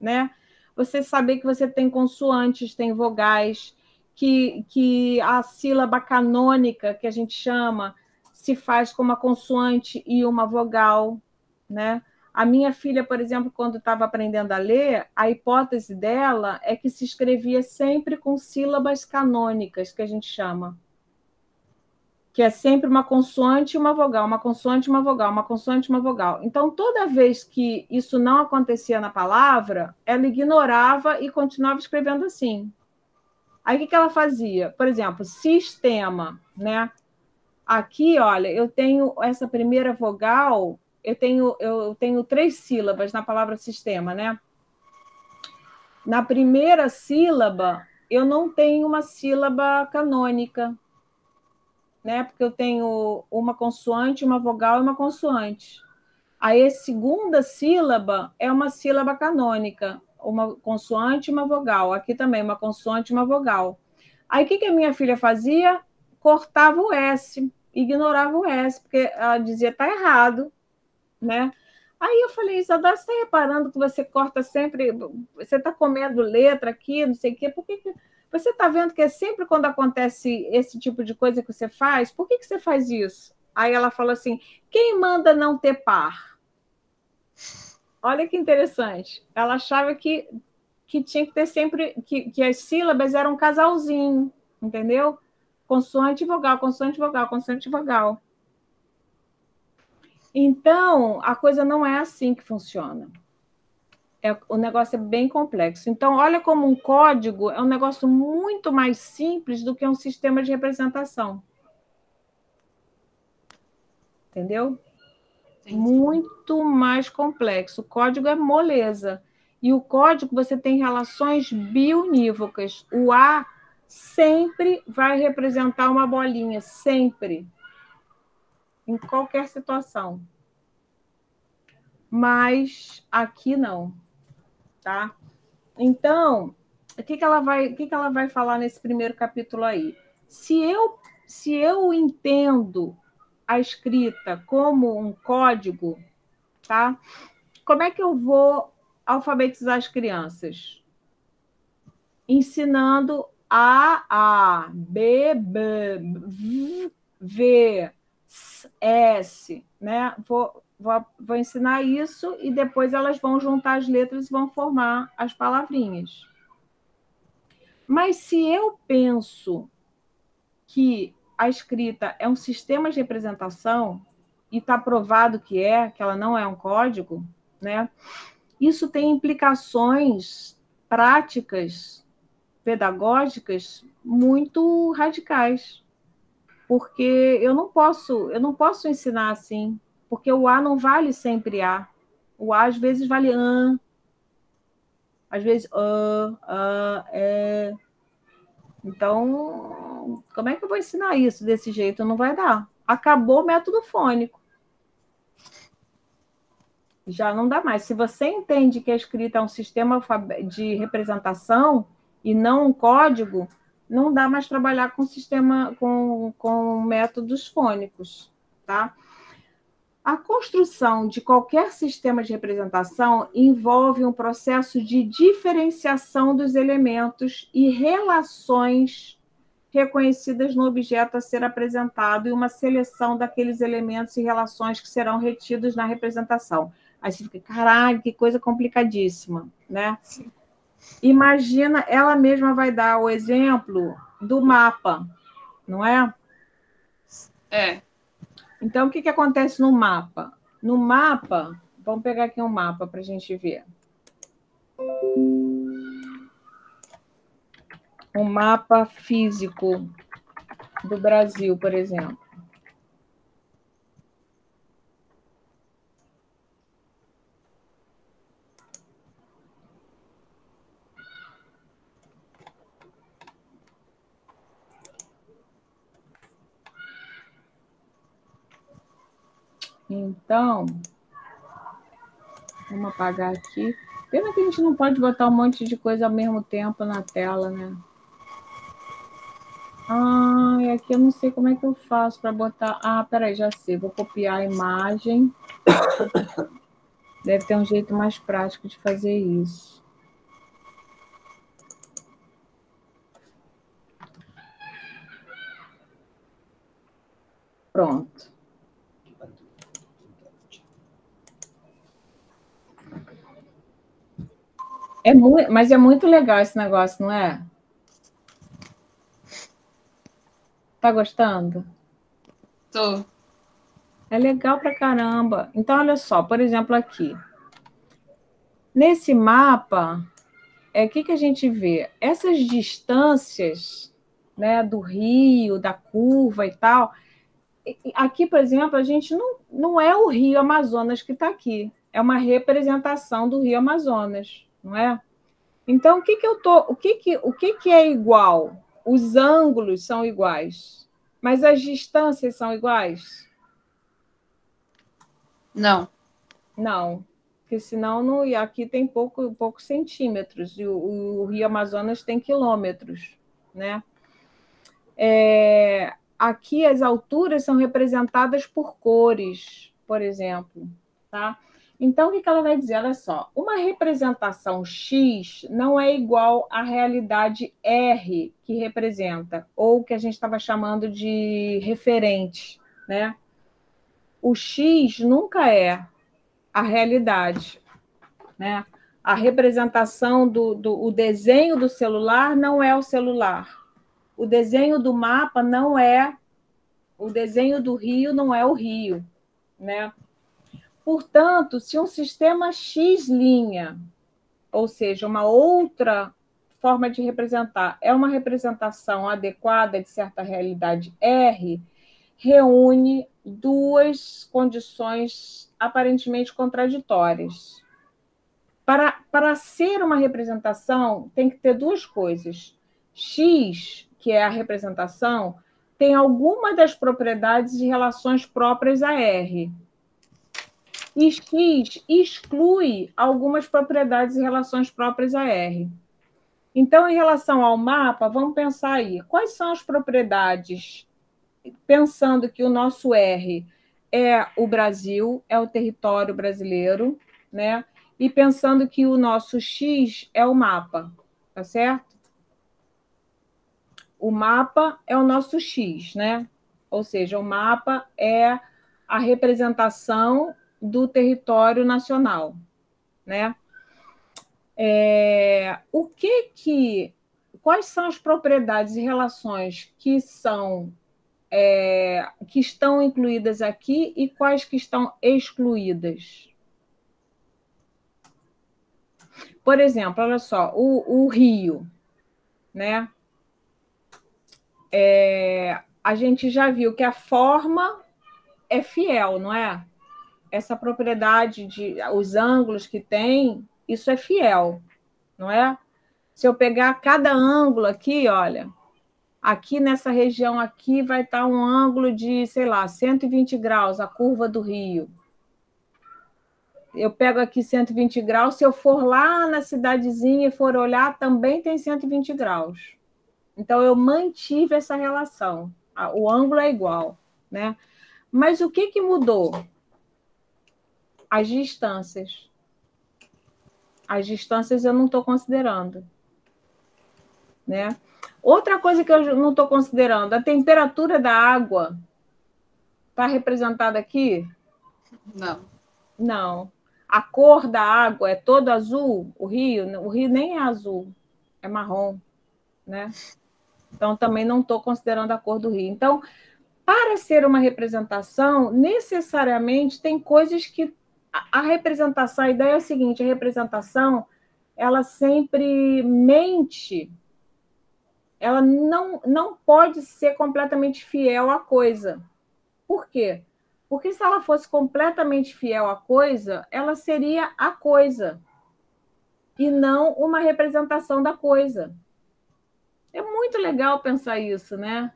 né? Você saber que você tem consoantes, tem vogais, que, que a sílaba canônica, que a gente chama, se faz com uma consoante e uma vogal, né? A minha filha, por exemplo, quando estava aprendendo a ler, a hipótese dela é que se escrevia sempre com sílabas canônicas, que a gente chama. Que é sempre uma consoante e uma vogal, uma consoante e uma vogal, uma consoante e uma vogal. Então, toda vez que isso não acontecia na palavra, ela ignorava e continuava escrevendo assim. Aí, o que ela fazia? Por exemplo, sistema, né? Aqui, olha, eu tenho essa primeira vogal eu tenho, eu tenho três sílabas na palavra sistema, né? Na primeira sílaba, eu não tenho uma sílaba canônica, né? Porque eu tenho uma consoante, uma vogal e uma consoante. Aí a segunda sílaba é uma sílaba canônica, uma consoante e uma vogal. Aqui também, uma consoante e uma vogal. Aí o que, que a minha filha fazia? Cortava o S, ignorava o S, porque ela dizia tá errado né? Aí eu falei, Isadora, você está reparando que você corta sempre, você está comendo letra aqui, não sei o quê, por que, que você está vendo que é sempre quando acontece esse tipo de coisa que você faz? Por que, que você faz isso? Aí ela falou assim: quem manda não ter par? Olha que interessante. Ela achava que, que tinha que ter sempre, que, que as sílabas eram um casalzinho, entendeu? Consoante vogal, consoante vogal, consoante vogal. Então, a coisa não é assim que funciona. É, o negócio é bem complexo. Então, olha como um código é um negócio muito mais simples do que um sistema de representação. Entendeu? Sim. Muito mais complexo. O código é moleza. E o código você tem relações biunívocas. O A sempre vai representar uma bolinha, sempre em qualquer situação. Mas aqui não, tá? Então, o que, que ela vai, o que, que ela vai falar nesse primeiro capítulo aí? Se eu, se eu entendo a escrita como um código, tá? Como é que eu vou alfabetizar as crianças? Ensinando A, A, B, B, V, V, S, né? Vou, vou, vou ensinar isso e depois elas vão juntar as letras e vão formar as palavrinhas. Mas se eu penso que a escrita é um sistema de representação, e está provado que é, que ela não é um código, né? Isso tem implicações práticas, pedagógicas muito radicais porque eu não posso, eu não posso ensinar assim, porque o A não vale sempre A. O A às vezes vale an, às vezes a, a, é. Então, como é que eu vou ensinar isso desse jeito? Não vai dar. Acabou o método fônico. Já não dá mais. Se você entende que a escrita é um sistema de representação e não um código, não dá mais trabalhar com sistema, com, com métodos fônicos, tá? A construção de qualquer sistema de representação envolve um processo de diferenciação dos elementos e relações reconhecidas no objeto a ser apresentado e uma seleção daqueles elementos e relações que serão retidos na representação. Aí você fica, caralho, que coisa complicadíssima, né? Sim. Imagina, ela mesma vai dar o exemplo do mapa, não é? É. Então, o que, que acontece no mapa? No mapa, vamos pegar aqui um mapa para a gente ver um mapa físico do Brasil, por exemplo. Então, vamos apagar aqui. Pena que a gente não pode botar um monte de coisa ao mesmo tempo na tela, né? Aqui eu não sei como é que eu faço para botar. Ah, peraí, já sei. Vou copiar a imagem. Deve ter um jeito mais prático de fazer isso. Pronto. É muito, mas é muito legal esse negócio, não é? Tá gostando? Tô. É legal pra caramba. Então, olha só, por exemplo, aqui. Nesse mapa, é o que, que a gente vê? Essas distâncias né, do rio, da curva e tal. Aqui, por exemplo, a gente não, não é o rio Amazonas que está aqui. É uma representação do rio Amazonas não é? Então, o que, que eu tô, o que, que, o que, que é igual? Os ângulos são iguais, mas as distâncias são iguais? Não. Não, porque senão no, aqui tem pouco, poucos centímetros, e o, o Rio Amazonas tem quilômetros, né? É, aqui as alturas são representadas por cores, por exemplo, tá? Então, o que ela vai dizer? Olha só, uma representação X não é igual à realidade R que representa, ou que a gente estava chamando de referente, né? O X nunca é a realidade, né? A representação do, do o desenho do celular não é o celular. O desenho do mapa não é o desenho do rio não é o rio, né? Portanto, se um sistema X linha, ou seja, uma outra forma de representar, é uma representação adequada de certa realidade R, reúne duas condições aparentemente contraditórias. Para, para ser uma representação, tem que ter duas coisas. X, que é a representação, tem alguma das propriedades e relações próprias a R. E X exclui algumas propriedades e relações próprias a R. Então, em relação ao mapa, vamos pensar aí, quais são as propriedades, pensando que o nosso R é o Brasil, é o território brasileiro, né? E pensando que o nosso X é o mapa, tá certo? O mapa é o nosso X, né? Ou seja, o mapa é a representação do território nacional, né? É, o que que, quais são as propriedades e relações que são é, que estão incluídas aqui e quais que estão excluídas? Por exemplo, olha só, o, o rio, né? É, a gente já viu que a forma é fiel, não é? Essa propriedade de os ângulos que tem, isso é fiel, não é? Se eu pegar cada ângulo aqui, olha, aqui nessa região aqui vai estar um ângulo de, sei lá, 120 graus, a curva do rio. Eu pego aqui 120 graus, se eu for lá na cidadezinha e for olhar, também tem 120 graus. Então, eu mantive essa relação. O ângulo é igual, né? Mas o que, que mudou? As distâncias. As distâncias eu não estou considerando. Né? Outra coisa que eu não estou considerando, a temperatura da água está representada aqui? Não. Não. A cor da água é todo azul? O rio? O rio nem é azul, é marrom, né? Então também não estou considerando a cor do rio. Então, para ser uma representação, necessariamente tem coisas que a representação, a ideia é a seguinte: a representação, ela sempre mente, ela não, não pode ser completamente fiel à coisa. Por quê? Porque se ela fosse completamente fiel à coisa, ela seria a coisa e não uma representação da coisa. É muito legal pensar isso, né?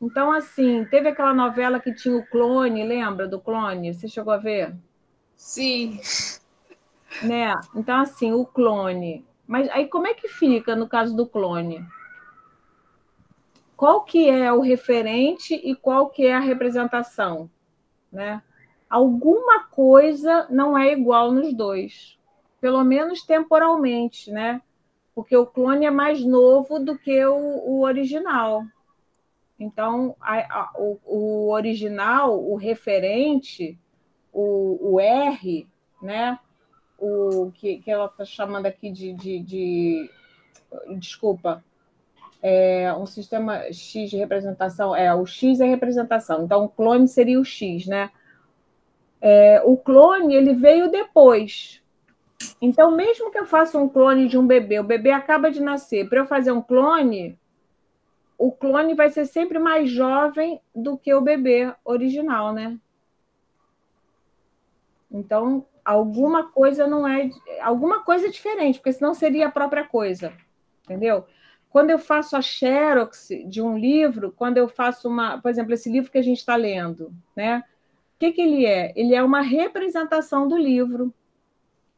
Então, assim, teve aquela novela que tinha o clone, lembra do clone? Você chegou a ver? Sim. Né? Então, assim, o clone. Mas aí como é que fica no caso do clone? Qual que é o referente e qual que é a representação? Né? Alguma coisa não é igual nos dois, pelo menos temporalmente, né? Porque o clone é mais novo do que o, o original. Então, a, a, o, o, original, o referente, o, o R, né? o que, que ela está chamando aqui de, de, de desculpa, é um sistema X de representação, é, o X é representação, então o clone seria o X, né? É, o clone, ele veio depois. Então, mesmo que eu faça um clone de um bebê, o bebê acaba de nascer, para eu fazer um clone, o clone vai ser sempre mais jovem do que o bebê original, né? Então, alguma coisa não é. Alguma coisa é diferente, porque senão seria a própria coisa. Entendeu? Quando eu faço a xerox de um livro, quando eu faço uma. Por exemplo, esse livro que a gente está lendo, né? O que, que ele é? Ele é uma representação do livro,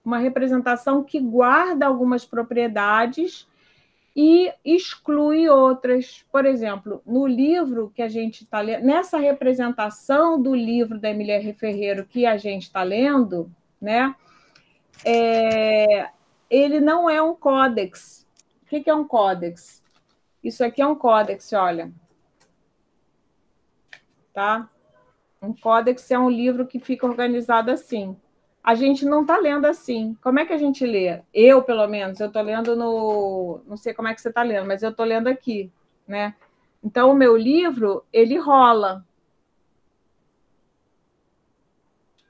uma representação que guarda algumas propriedades e exclui outras. Por exemplo, no livro que a gente está lendo, nessa representação do livro da Emília Ferreiro que a gente está lendo, né? É, ele não é um códex. O que é um códex? Isso aqui é um códex, olha. Tá? Um códex é um livro que fica organizado assim. A gente não está lendo assim. Como é que a gente lê? Eu, pelo menos, eu estou lendo no. Não sei como é que você está lendo, mas eu estou lendo aqui, né? Então, o meu livro, ele rola.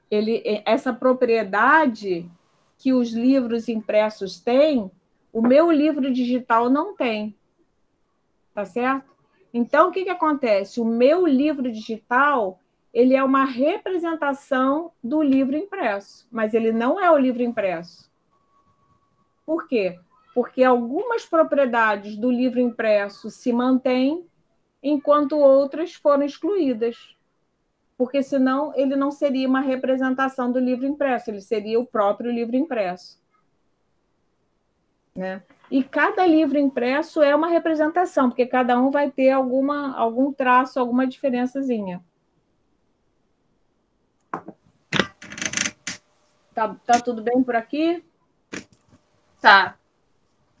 ele, essa propriedade que os livros impressos têm, o meu livro digital não tem. Tá certo? Então, o que, que acontece? O meu livro digital ele é uma representação do livro impresso, mas ele não é o livro impresso. Por quê? Porque algumas propriedades do livro impresso se mantêm, enquanto outras foram excluídas porque senão ele não seria uma representação do livro impresso, ele seria o próprio livro impresso. Né? E cada livro impresso é uma representação, porque cada um vai ter alguma, algum traço, alguma diferençazinha. Tá, tá tudo bem por aqui? Tá.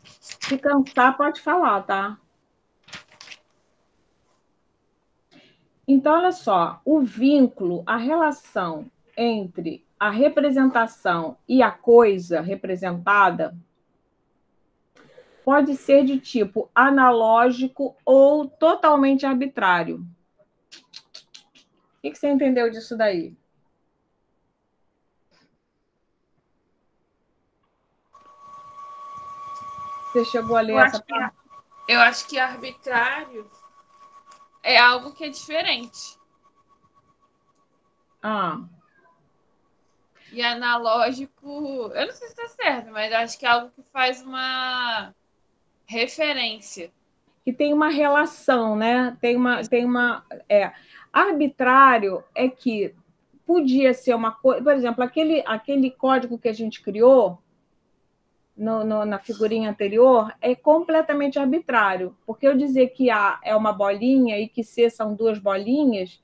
Se cansar, pode falar, tá? Então, olha só, o vínculo, a relação entre a representação e a coisa representada pode ser de tipo analógico ou totalmente arbitrário. O que você entendeu disso daí? Você chegou a ler eu essa parte? eu acho que arbitrário é algo que é diferente. Ah. E analógico, eu não sei se está certo, mas acho que é algo que faz uma referência. Que tem uma relação, né? Tem uma. Tem uma é, arbitrário é que podia ser uma coisa. Por exemplo, aquele, aquele código que a gente criou, no, no, na figurinha anterior é completamente arbitrário, porque eu dizer que A é uma bolinha e que C são duas bolinhas,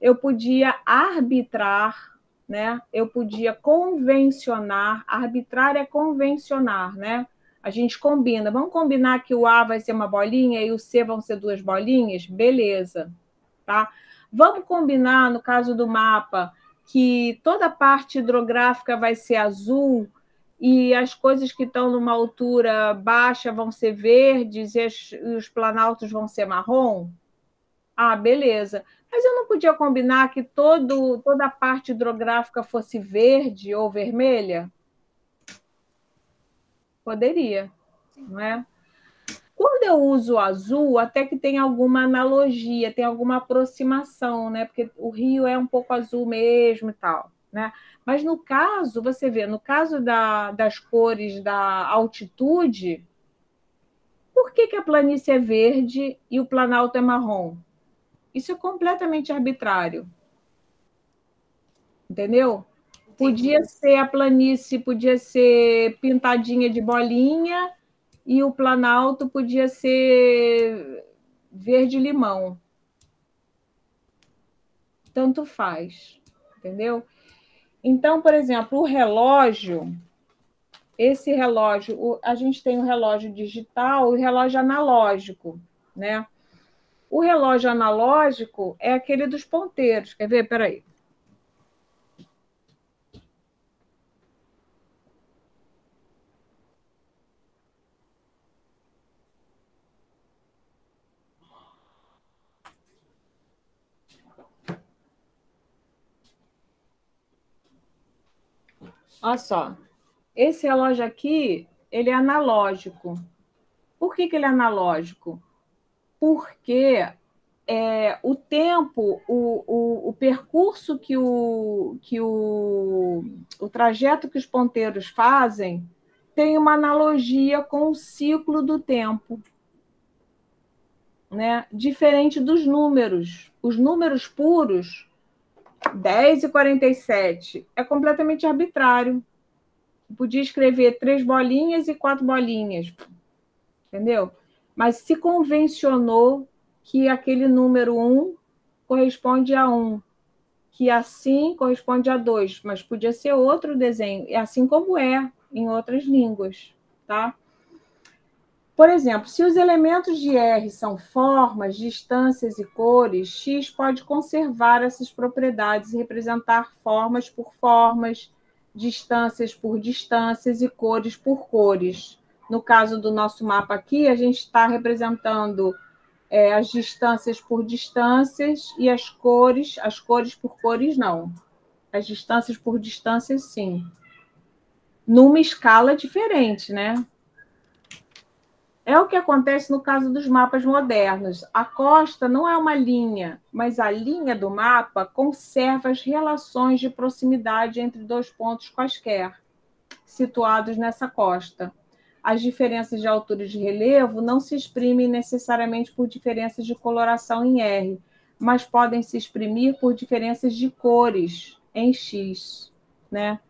eu podia arbitrar, né? Eu podia convencionar, arbitrar é convencionar, né? A gente combina, vamos combinar que o A vai ser uma bolinha e o C vão ser duas bolinhas? Beleza, tá? Vamos combinar, no caso do mapa, que toda a parte hidrográfica vai ser azul e as coisas que estão numa altura baixa vão ser verdes e, as, e os planaltos vão ser marrom? Ah, beleza. Mas eu não podia combinar que todo, toda a parte hidrográfica fosse verde ou vermelha? Poderia, não é? Quando eu uso azul, até que tem alguma analogia, tem alguma aproximação, né? Porque o rio é um pouco azul mesmo e tal, né? Mas no caso, você vê, no caso da, das cores da altitude, por que, que a planície é verde e o planalto é marrom? Isso é completamente arbitrário. Entendeu? Podia ser a planície, podia ser pintadinha de bolinha e o planalto podia ser verde-limão. Tanto faz, entendeu? Então, por exemplo, o relógio, esse relógio, a gente tem o relógio digital e o relógio analógico, né? O relógio analógico é aquele dos ponteiros. Quer ver? Peraí. Olha só. Esse relógio aqui, ele é analógico. Por que, que ele é analógico? Porque é, o tempo, o, o, o, percurso que, o, que o, o trajeto que os ponteiros fazem tem uma analogia com o ciclo do tempo. Né? Diferente dos números. Os números puros 10 e 47 é completamente arbitrário. Podia escrever três bolinhas e quatro bolinhas, entendeu? Mas se convencionou que aquele número 1 corresponde a 1, que assim corresponde a 2, mas podia ser outro desenho, assim como é em outras línguas, tá? Por exemplo, se os elementos de R são formas, distâncias e cores, X pode conservar essas propriedades e representar formas por formas, distâncias por distâncias e cores por cores. No caso do nosso mapa aqui, a gente está representando é, as distâncias por distâncias e as cores, as cores por cores não. As distâncias por distâncias, sim. Numa escala diferente, né? É o que acontece no caso dos mapas modernos. A costa não é uma linha, mas a linha do mapa conserva as relações de proximidade entre dois pontos quaisquer, situados nessa costa. As diferenças de altura de relevo não se exprimem necessariamente por diferenças de coloração em R, mas podem se exprimir por diferenças de cores em X, né?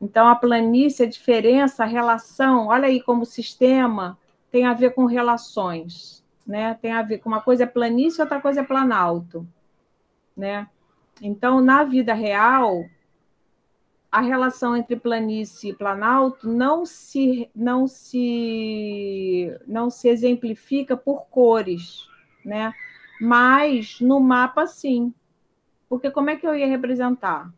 Então, a planície, a diferença, a relação, olha aí como o sistema tem a ver com relações, né? Tem a ver com uma coisa é planície, outra coisa é planalto, né? Então, na vida real, a relação entre planície e planalto não se não se não se exemplifica por cores, né? Mas no mapa sim. Porque como é que eu ia representar?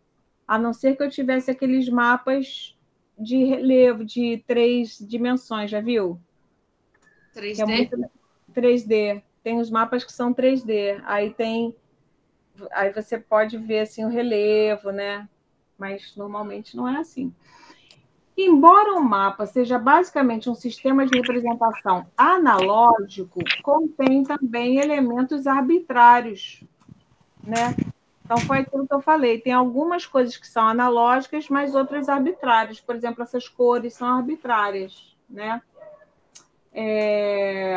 A não ser que eu tivesse aqueles mapas de relevo de três dimensões, já viu? 3D? É muito... 3D. Tem os mapas que são 3D. Aí tem. Aí você pode ver assim o relevo, né? Mas normalmente não é assim. Embora o mapa seja basicamente um sistema de representação analógico, contém também elementos arbitrários, né? Então foi aquilo que eu falei. Tem algumas coisas que são analógicas, mas outras arbitrárias. Por exemplo, essas cores são arbitrárias, né? É,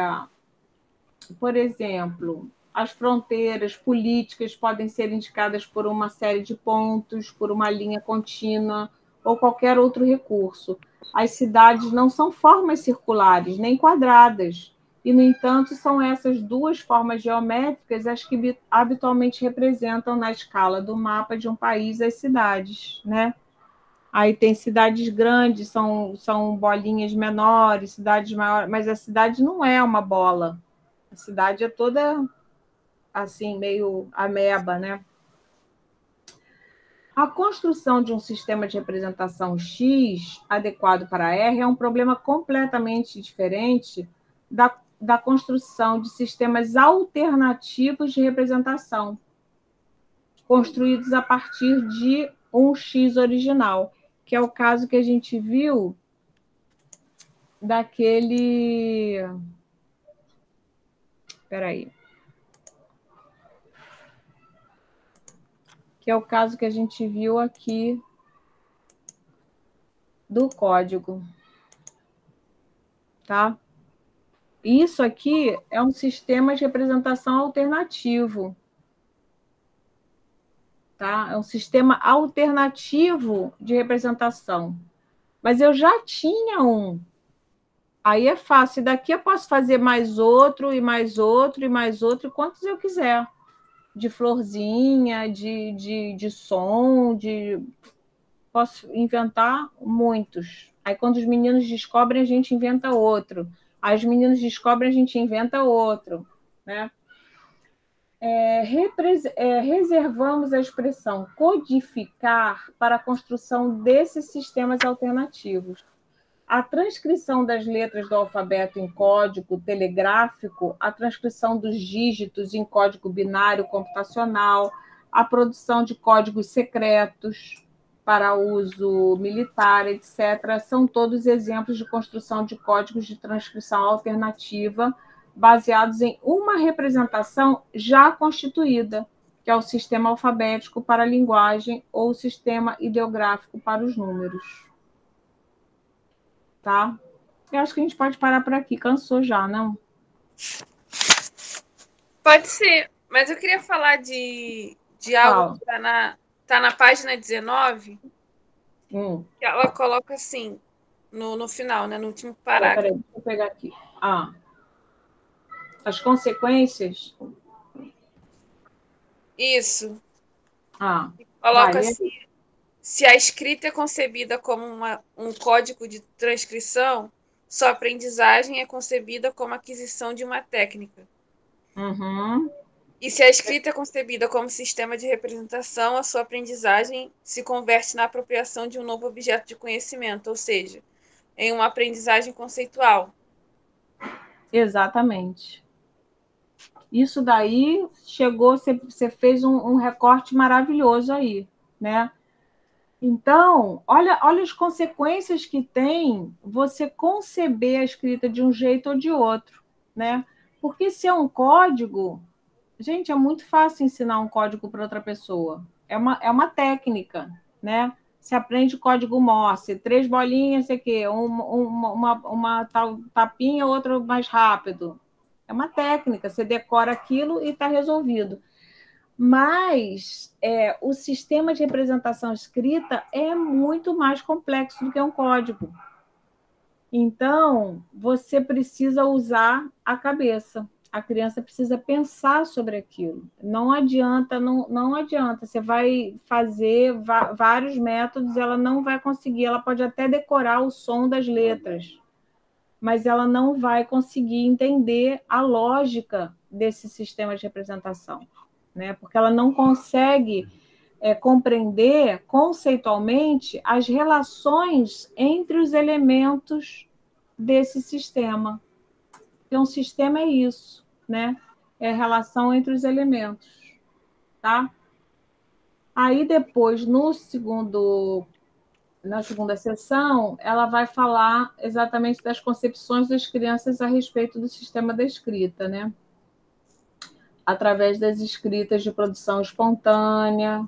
por exemplo, as fronteiras políticas podem ser indicadas por uma série de pontos, por uma linha contínua ou qualquer outro recurso. As cidades não são formas circulares nem quadradas, e, no entanto, são essas duas formas geométricas as que habitualmente representam na escala do mapa de um país as cidades, né? Aí tem cidades grandes, são, são bolinhas menores, cidades maiores, mas a cidade não é uma bola. A cidade é toda assim, meio ameba, né? A construção de um sistema de representação X adequado para R é um problema completamente diferente da, da construção de sistemas alternativos de representação, construídos a partir de um X original que é o caso que a gente viu daquele. Espera aí. Que é o caso que a gente viu aqui do código. Tá? Isso aqui é um sistema de representação alternativo, tá? É um sistema alternativo de representação. Mas eu já tinha um. Aí é fácil. Daqui eu posso fazer mais outro, e mais outro, e mais outro, quantos eu quiser. De florzinha, de, de, de som, de. Posso inventar muitos. Aí, quando os meninos descobrem, a gente inventa outro. Aí, os meninos descobrem, a gente inventa outro. Né? É, é, reservamos a expressão codificar para a construção desses sistemas alternativos. A transcrição das letras do alfabeto em código telegráfico, a transcrição dos dígitos em código binário computacional, a produção de códigos secretos para uso militar, etc., são todos exemplos de construção de códigos de transcrição alternativa baseados em uma representação já constituída, que é o sistema alfabético para a linguagem ou o sistema ideográfico para os números. Tá? Eu acho que a gente pode parar por aqui. Cansou já, não? Pode ser, mas eu queria falar de, de algo que está na, tá na página 19, hum. que ela coloca assim, no, no final, né, no último parágrafo. Peraí, deixa eu pegar aqui. Ah as consequências? Isso. Ah, Coloca vai, assim: se a escrita é concebida como uma, um código de transcrição, sua aprendizagem é concebida como aquisição de uma técnica. Uhum. E se a escrita é concebida como sistema de representação, a sua aprendizagem se converte na apropriação de um novo objeto de conhecimento, ou seja, em uma aprendizagem conceitual. Exatamente. Isso daí chegou, você, você fez um, um recorte maravilhoso aí, né? Então, olha, olha as consequências que tem você conceber a escrita de um jeito ou de outro, né? Porque se é um código, gente, é muito fácil ensinar um código para outra pessoa. É uma, é uma técnica, né? Se aprende código Morse, três bolinhas, sei que, uma, uma, uma, uma tapinha, outra mais rápido. É uma técnica, você decora aquilo e está resolvido. Mas é, o sistema de representação escrita é muito mais complexo do que um código. Então, você precisa usar a cabeça. A criança precisa pensar sobre aquilo. Não adianta, não, não adianta. Você vai fazer vários métodos, ela não vai conseguir. Ela pode até decorar o som das letras, mas ela não vai conseguir entender a lógica desse sistema de representação, né? Porque ela não consegue é, compreender conceitualmente as relações entre os elementos desse sistema. Então, um sistema é isso, né? É a relação entre os elementos, tá? Aí depois, no segundo na segunda sessão, ela vai falar exatamente das concepções das crianças a respeito do sistema da escrita, né? Através das escritas de produção espontânea.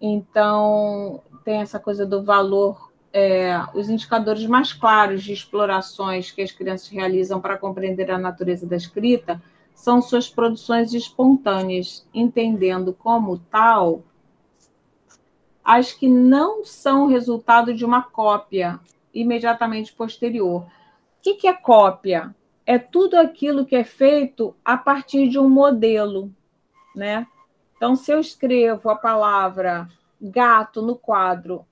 Então, tem essa coisa do valor, é, os indicadores mais claros de explorações que as crianças realizam para compreender a natureza da escrita são suas produções espontâneas, entendendo como tal as que não são resultado de uma cópia imediatamente posterior. O que, que é cópia? É tudo aquilo que é feito a partir de um modelo, né? Então, se eu escrevo a palavra gato no quadro,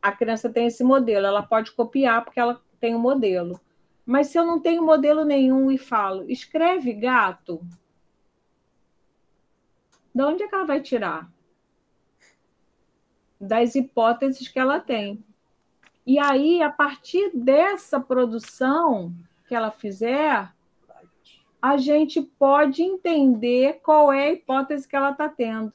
a criança tem esse modelo, ela pode copiar porque ela tem um modelo. Mas se eu não tenho modelo nenhum e falo, escreve gato, de onde é que ela vai tirar? Das hipóteses que ela tem. E aí, a partir dessa produção que ela fizer, a gente pode entender qual é a hipótese que ela está tendo.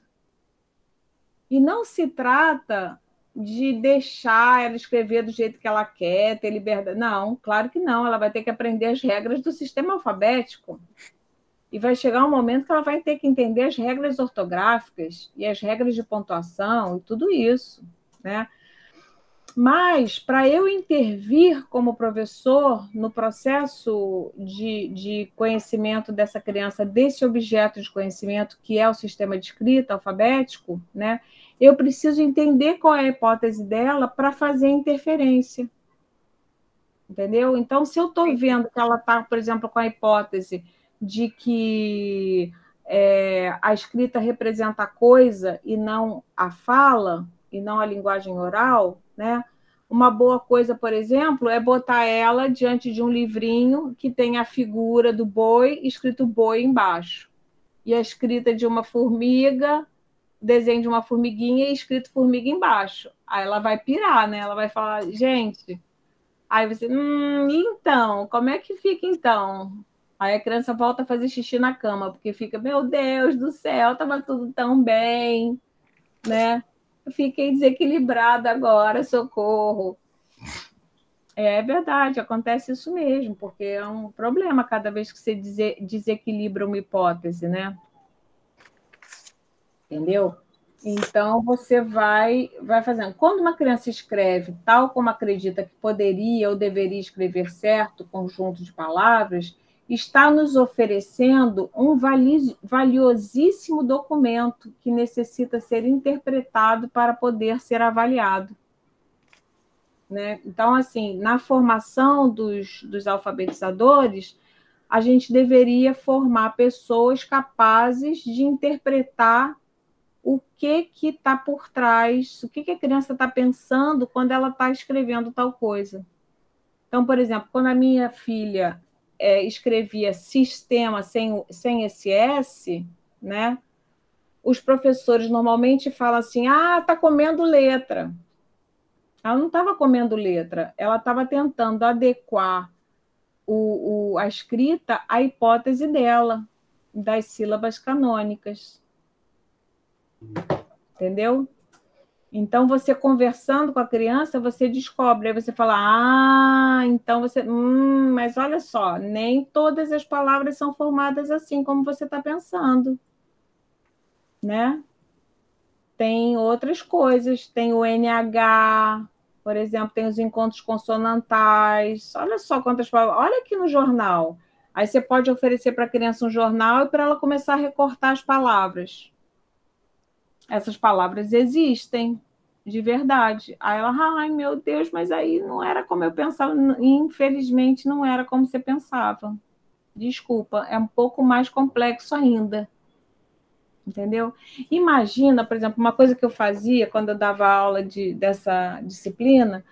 E não se trata de deixar ela escrever do jeito que ela quer, ter liberdade. Não, claro que não. Ela vai ter que aprender as regras do sistema alfabético. E vai chegar um momento que ela vai ter que entender as regras ortográficas e as regras de pontuação e tudo isso, né? Mas, para eu intervir como professor no processo de, de, conhecimento dessa criança, desse objeto de conhecimento que é o sistema de escrita alfabético, né, eu preciso entender qual é a hipótese dela para fazer interferência. Entendeu? Então, se eu estou vendo que ela está, por exemplo, com a hipótese de que é, a escrita representa a coisa e não a fala, e não a linguagem oral, né? Uma boa coisa, por exemplo, é botar ela diante de um livrinho que tem a figura do boi escrito boi embaixo. E a escrita de uma formiga, desenho de uma formiguinha e escrito formiga embaixo. Aí ela vai pirar, né? Ela vai falar, gente. Aí você, hum, então, como é que fica então? Aí a criança volta a fazer xixi na cama, porque fica, meu Deus do céu, estava tudo tão bem, né? fiquei desequilibrada agora, socorro. É verdade, acontece isso mesmo, porque é um problema cada vez que você desequilibra uma hipótese, né? Entendeu? Então você vai vai fazendo. Quando uma criança escreve tal como acredita que poderia ou deveria escrever certo conjunto de palavras, está nos oferecendo um valiosíssimo documento que necessita ser interpretado para poder ser avaliado. Né? Então, assim, na formação dos, dos alfabetizadores, a gente deveria formar pessoas capazes de interpretar o que que está por trás, o que, que a criança está pensando quando ela está escrevendo tal coisa. Então, por exemplo, quando a minha filha é, escrevia sistema sem, sem esse S, né? Os professores normalmente falam assim: ah, tá comendo letra. Ela não estava comendo letra, ela estava tentando adequar o, o, a escrita à hipótese dela, das sílabas canônicas. Entendeu? Então, você conversando com a criança, você descobre, aí você fala, ah, então você. Hum, mas olha só, nem todas as palavras são formadas assim como você está pensando. Né? Tem outras coisas, tem o NH, por exemplo, tem os encontros consonantais. Olha só quantas palavras. Olha aqui no jornal. Aí você pode oferecer para a criança um jornal e para ela começar a recortar as palavras essas palavras existem de verdade. Aí ela, ai meu Deus, mas aí não era como eu pensava, infelizmente não era como você pensava. Desculpa, é um pouco mais complexo ainda. Entendeu? Imagina, por exemplo, uma coisa que eu fazia quando eu dava aula de, dessa disciplina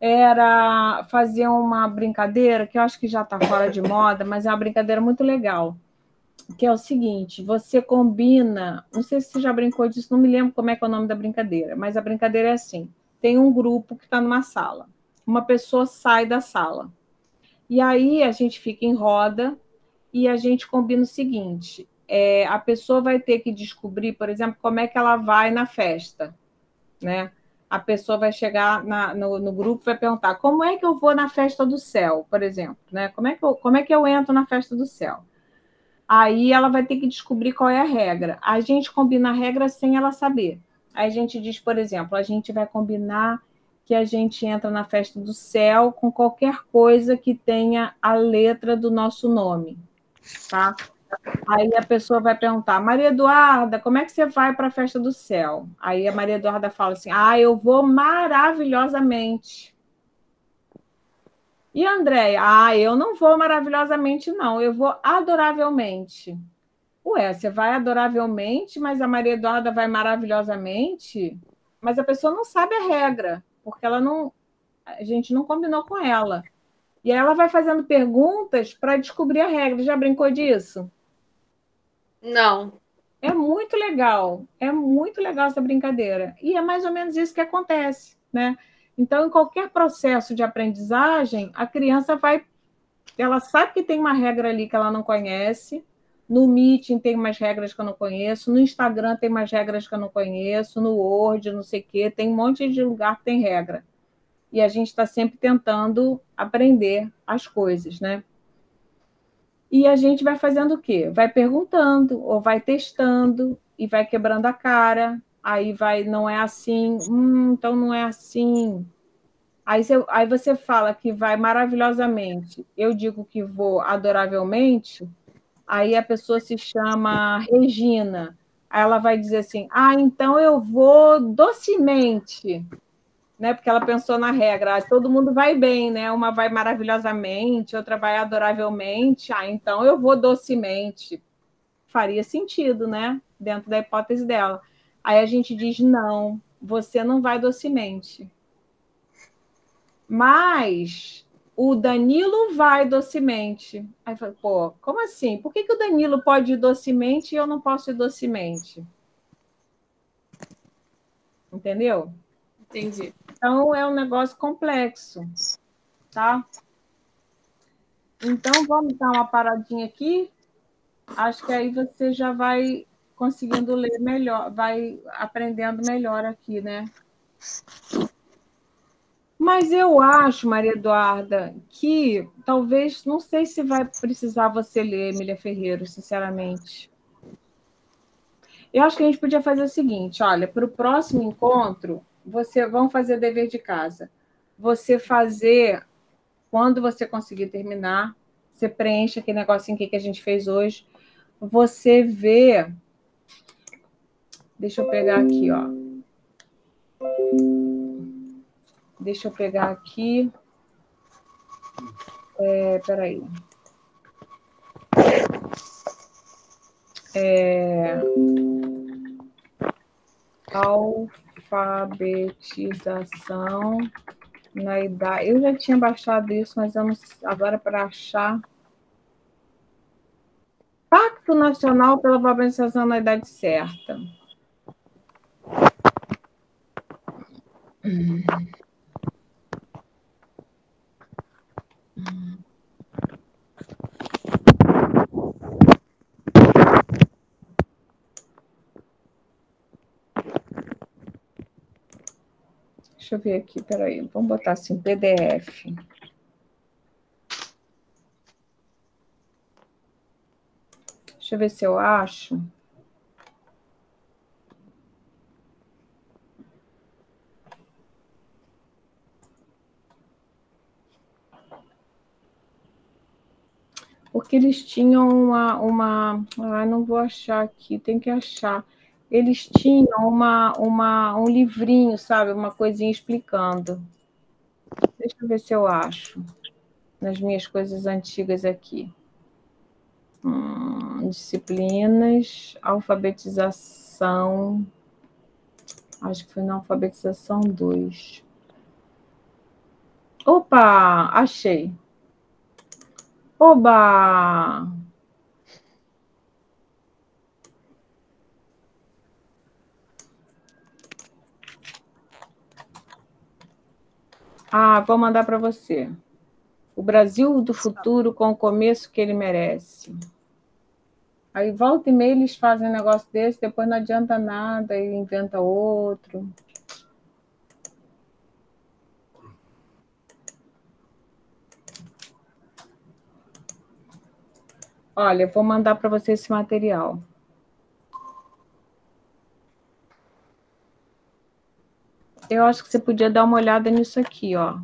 era fazer uma brincadeira que eu acho que já está fora de moda, mas é uma brincadeira muito legal que é o seguinte: você combina, não sei se você já brincou disso, não me lembro como é que é o nome da brincadeira, mas a brincadeira é assim: tem um grupo que está numa sala, uma pessoa sai da sala, e aí a gente fica em roda e a gente combina o seguinte: é, a pessoa vai ter que descobrir, por exemplo, como é que ela vai na festa, né? A pessoa vai chegar na, no, no, grupo e vai perguntar como é que eu vou na festa do céu, por exemplo, né? Como é que eu, como é que eu entro na festa do céu? Aí ela vai ter que descobrir qual é a regra. A gente combina a regra sem ela saber. Aí a gente diz, por exemplo, a gente vai combinar que a gente entra na festa do céu com qualquer coisa que tenha a letra do nosso nome, tá? Aí a pessoa vai perguntar, Maria Eduarda, como é que você vai para a festa do céu? Aí a Maria Eduarda fala assim, ah, eu vou maravilhosamente. E Andréia, ah, eu não vou maravilhosamente, não, eu vou adoravelmente. Ué, você vai adoravelmente, mas a Maria Eduarda vai maravilhosamente, mas a pessoa não sabe a regra, porque ela não. A gente não combinou com ela. E aí ela vai fazendo perguntas para descobrir a regra. Já brincou disso? Não. É muito legal. É muito legal essa brincadeira. E é mais ou menos isso que acontece, né? Então, em qualquer processo de aprendizagem, a criança vai. Ela sabe que tem uma regra ali que ela não conhece. No Meeting tem umas regras que eu não conheço. No Instagram tem umas regras que eu não conheço. No Word, não sei o quê. Tem um monte de lugar que tem regra. E a gente está sempre tentando aprender as coisas, né? E a gente vai fazendo o quê? Vai perguntando, ou vai testando, e vai quebrando a cara, aí vai, não é assim, hum, então não é assim, Aí você, aí você fala que vai maravilhosamente, eu digo que vou adoravelmente, aí a pessoa se chama Regina. Aí ela vai dizer assim: ah, então eu vou docemente, né? Porque ela pensou na regra, todo mundo vai bem, né? Uma vai maravilhosamente, outra vai adoravelmente, ah, então eu vou docemente. Faria sentido, né? Dentro da hipótese dela. Aí a gente diz: não, você não vai docemente mas o Danilo vai docemente. Aí falei, pô, como assim? Por que, que o Danilo pode ir docemente e eu não posso ir docemente? Entendeu? Entendi. Então é um negócio complexo, tá? Então vamos dar uma paradinha aqui. Acho que aí você já vai conseguindo ler melhor, vai aprendendo melhor aqui, né? Mas eu acho, Maria Eduarda, que talvez, não sei se vai precisar você ler Emília Ferreiro, sinceramente. Eu acho que a gente podia fazer o seguinte: olha, para o próximo encontro, você vão fazer dever de casa. Você fazer, quando você conseguir terminar, você preenche aquele negocinho que a gente fez hoje. Você vê. Deixa eu pegar aqui, ó. Deixa eu pegar aqui. É, peraí. É, alfabetização na idade. Eu já tinha baixado isso, mas não, agora para achar. Pacto Nacional pela Alfabetização na Idade Certa. Hum. Deixa eu ver aqui, peraí. Vamos botar assim, PDF. Deixa eu ver se eu acho. Porque eles tinham uma, uma ah, não vou achar aqui, tem que achar. Eles tinham uma, uma, um livrinho, sabe, uma coisinha explicando. Deixa eu ver se eu acho nas minhas coisas antigas aqui. Hum, disciplinas, alfabetização. Acho que foi na alfabetização 2. Opa, achei. Oba! Ah, vou mandar para você. O Brasil do futuro com o começo que ele merece. Aí volta e meia eles fazem um negócio desse, depois não adianta nada e inventa outro. Olha, vou mandar para você esse material. Eu acho que você podia dar uma olhada nisso aqui, ó.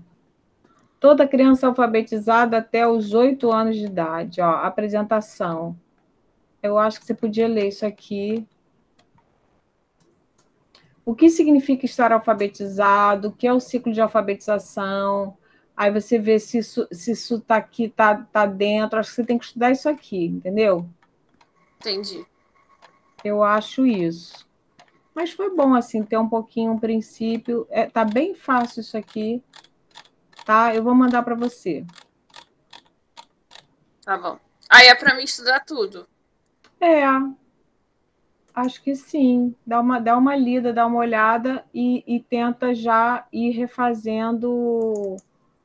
Toda criança alfabetizada até os oito anos de idade, ó, apresentação. Eu acho que você podia ler isso aqui. O que significa estar alfabetizado? O que é o ciclo de alfabetização? Aí você vê se isso, se isso tá aqui, tá, tá dentro. Acho que você tem que estudar isso aqui, entendeu? Entendi. Eu acho isso. Mas foi bom, assim, ter um pouquinho um princípio. É, tá bem fácil isso aqui, tá? Eu vou mandar para você. Tá bom. Aí é para mim estudar tudo. É, acho que sim. Dá uma, dá uma lida, dá uma olhada e, e tenta já ir refazendo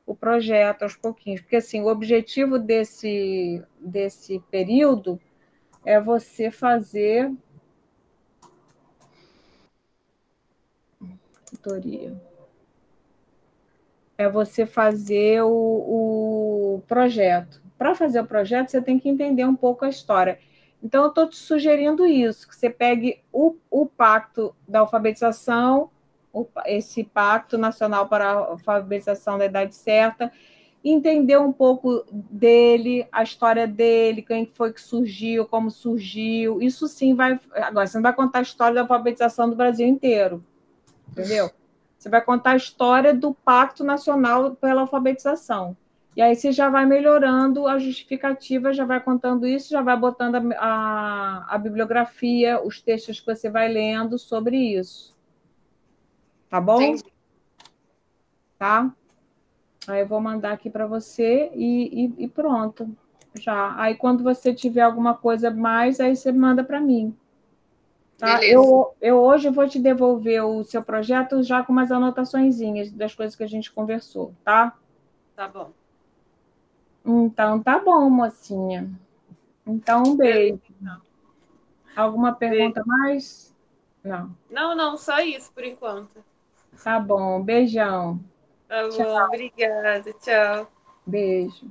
o projeto aos pouquinhos, porque assim, o objetivo desse, desse período é você fazer tutoria. É você fazer o, o projeto. Para fazer o projeto, você tem que entender um pouco a história. Então, eu estou te sugerindo isso, que você pegue o, o pacto da alfabetização, esse Pacto Nacional para a Alfabetização da Idade Certa, entender um pouco dele, a história dele, quem foi que surgiu, como surgiu. Isso sim vai. Agora, você não vai contar a história da alfabetização do Brasil inteiro, entendeu? Você vai contar a história do Pacto Nacional pela Alfabetização. E aí você já vai melhorando a justificativa, já vai contando isso, já vai botando a, a, a bibliografia, os textos que você vai lendo sobre isso. Tá bom? Entendi. Tá? Aí eu vou mandar aqui para você e, e, e, pronto. Já. Aí quando você tiver alguma coisa mais, aí você manda para mim. Tá? Eu, eu hoje vou te devolver o seu projeto já com umas anotações das coisas que a gente conversou, tá? Tá bom. Então tá bom, mocinha. Então um beijo. Alguma pergunta beijo. mais? Não. Não, não, só isso por enquanto. Tá bom, beijão. Tá bom, tchau. obrigada, tchau. Beijo.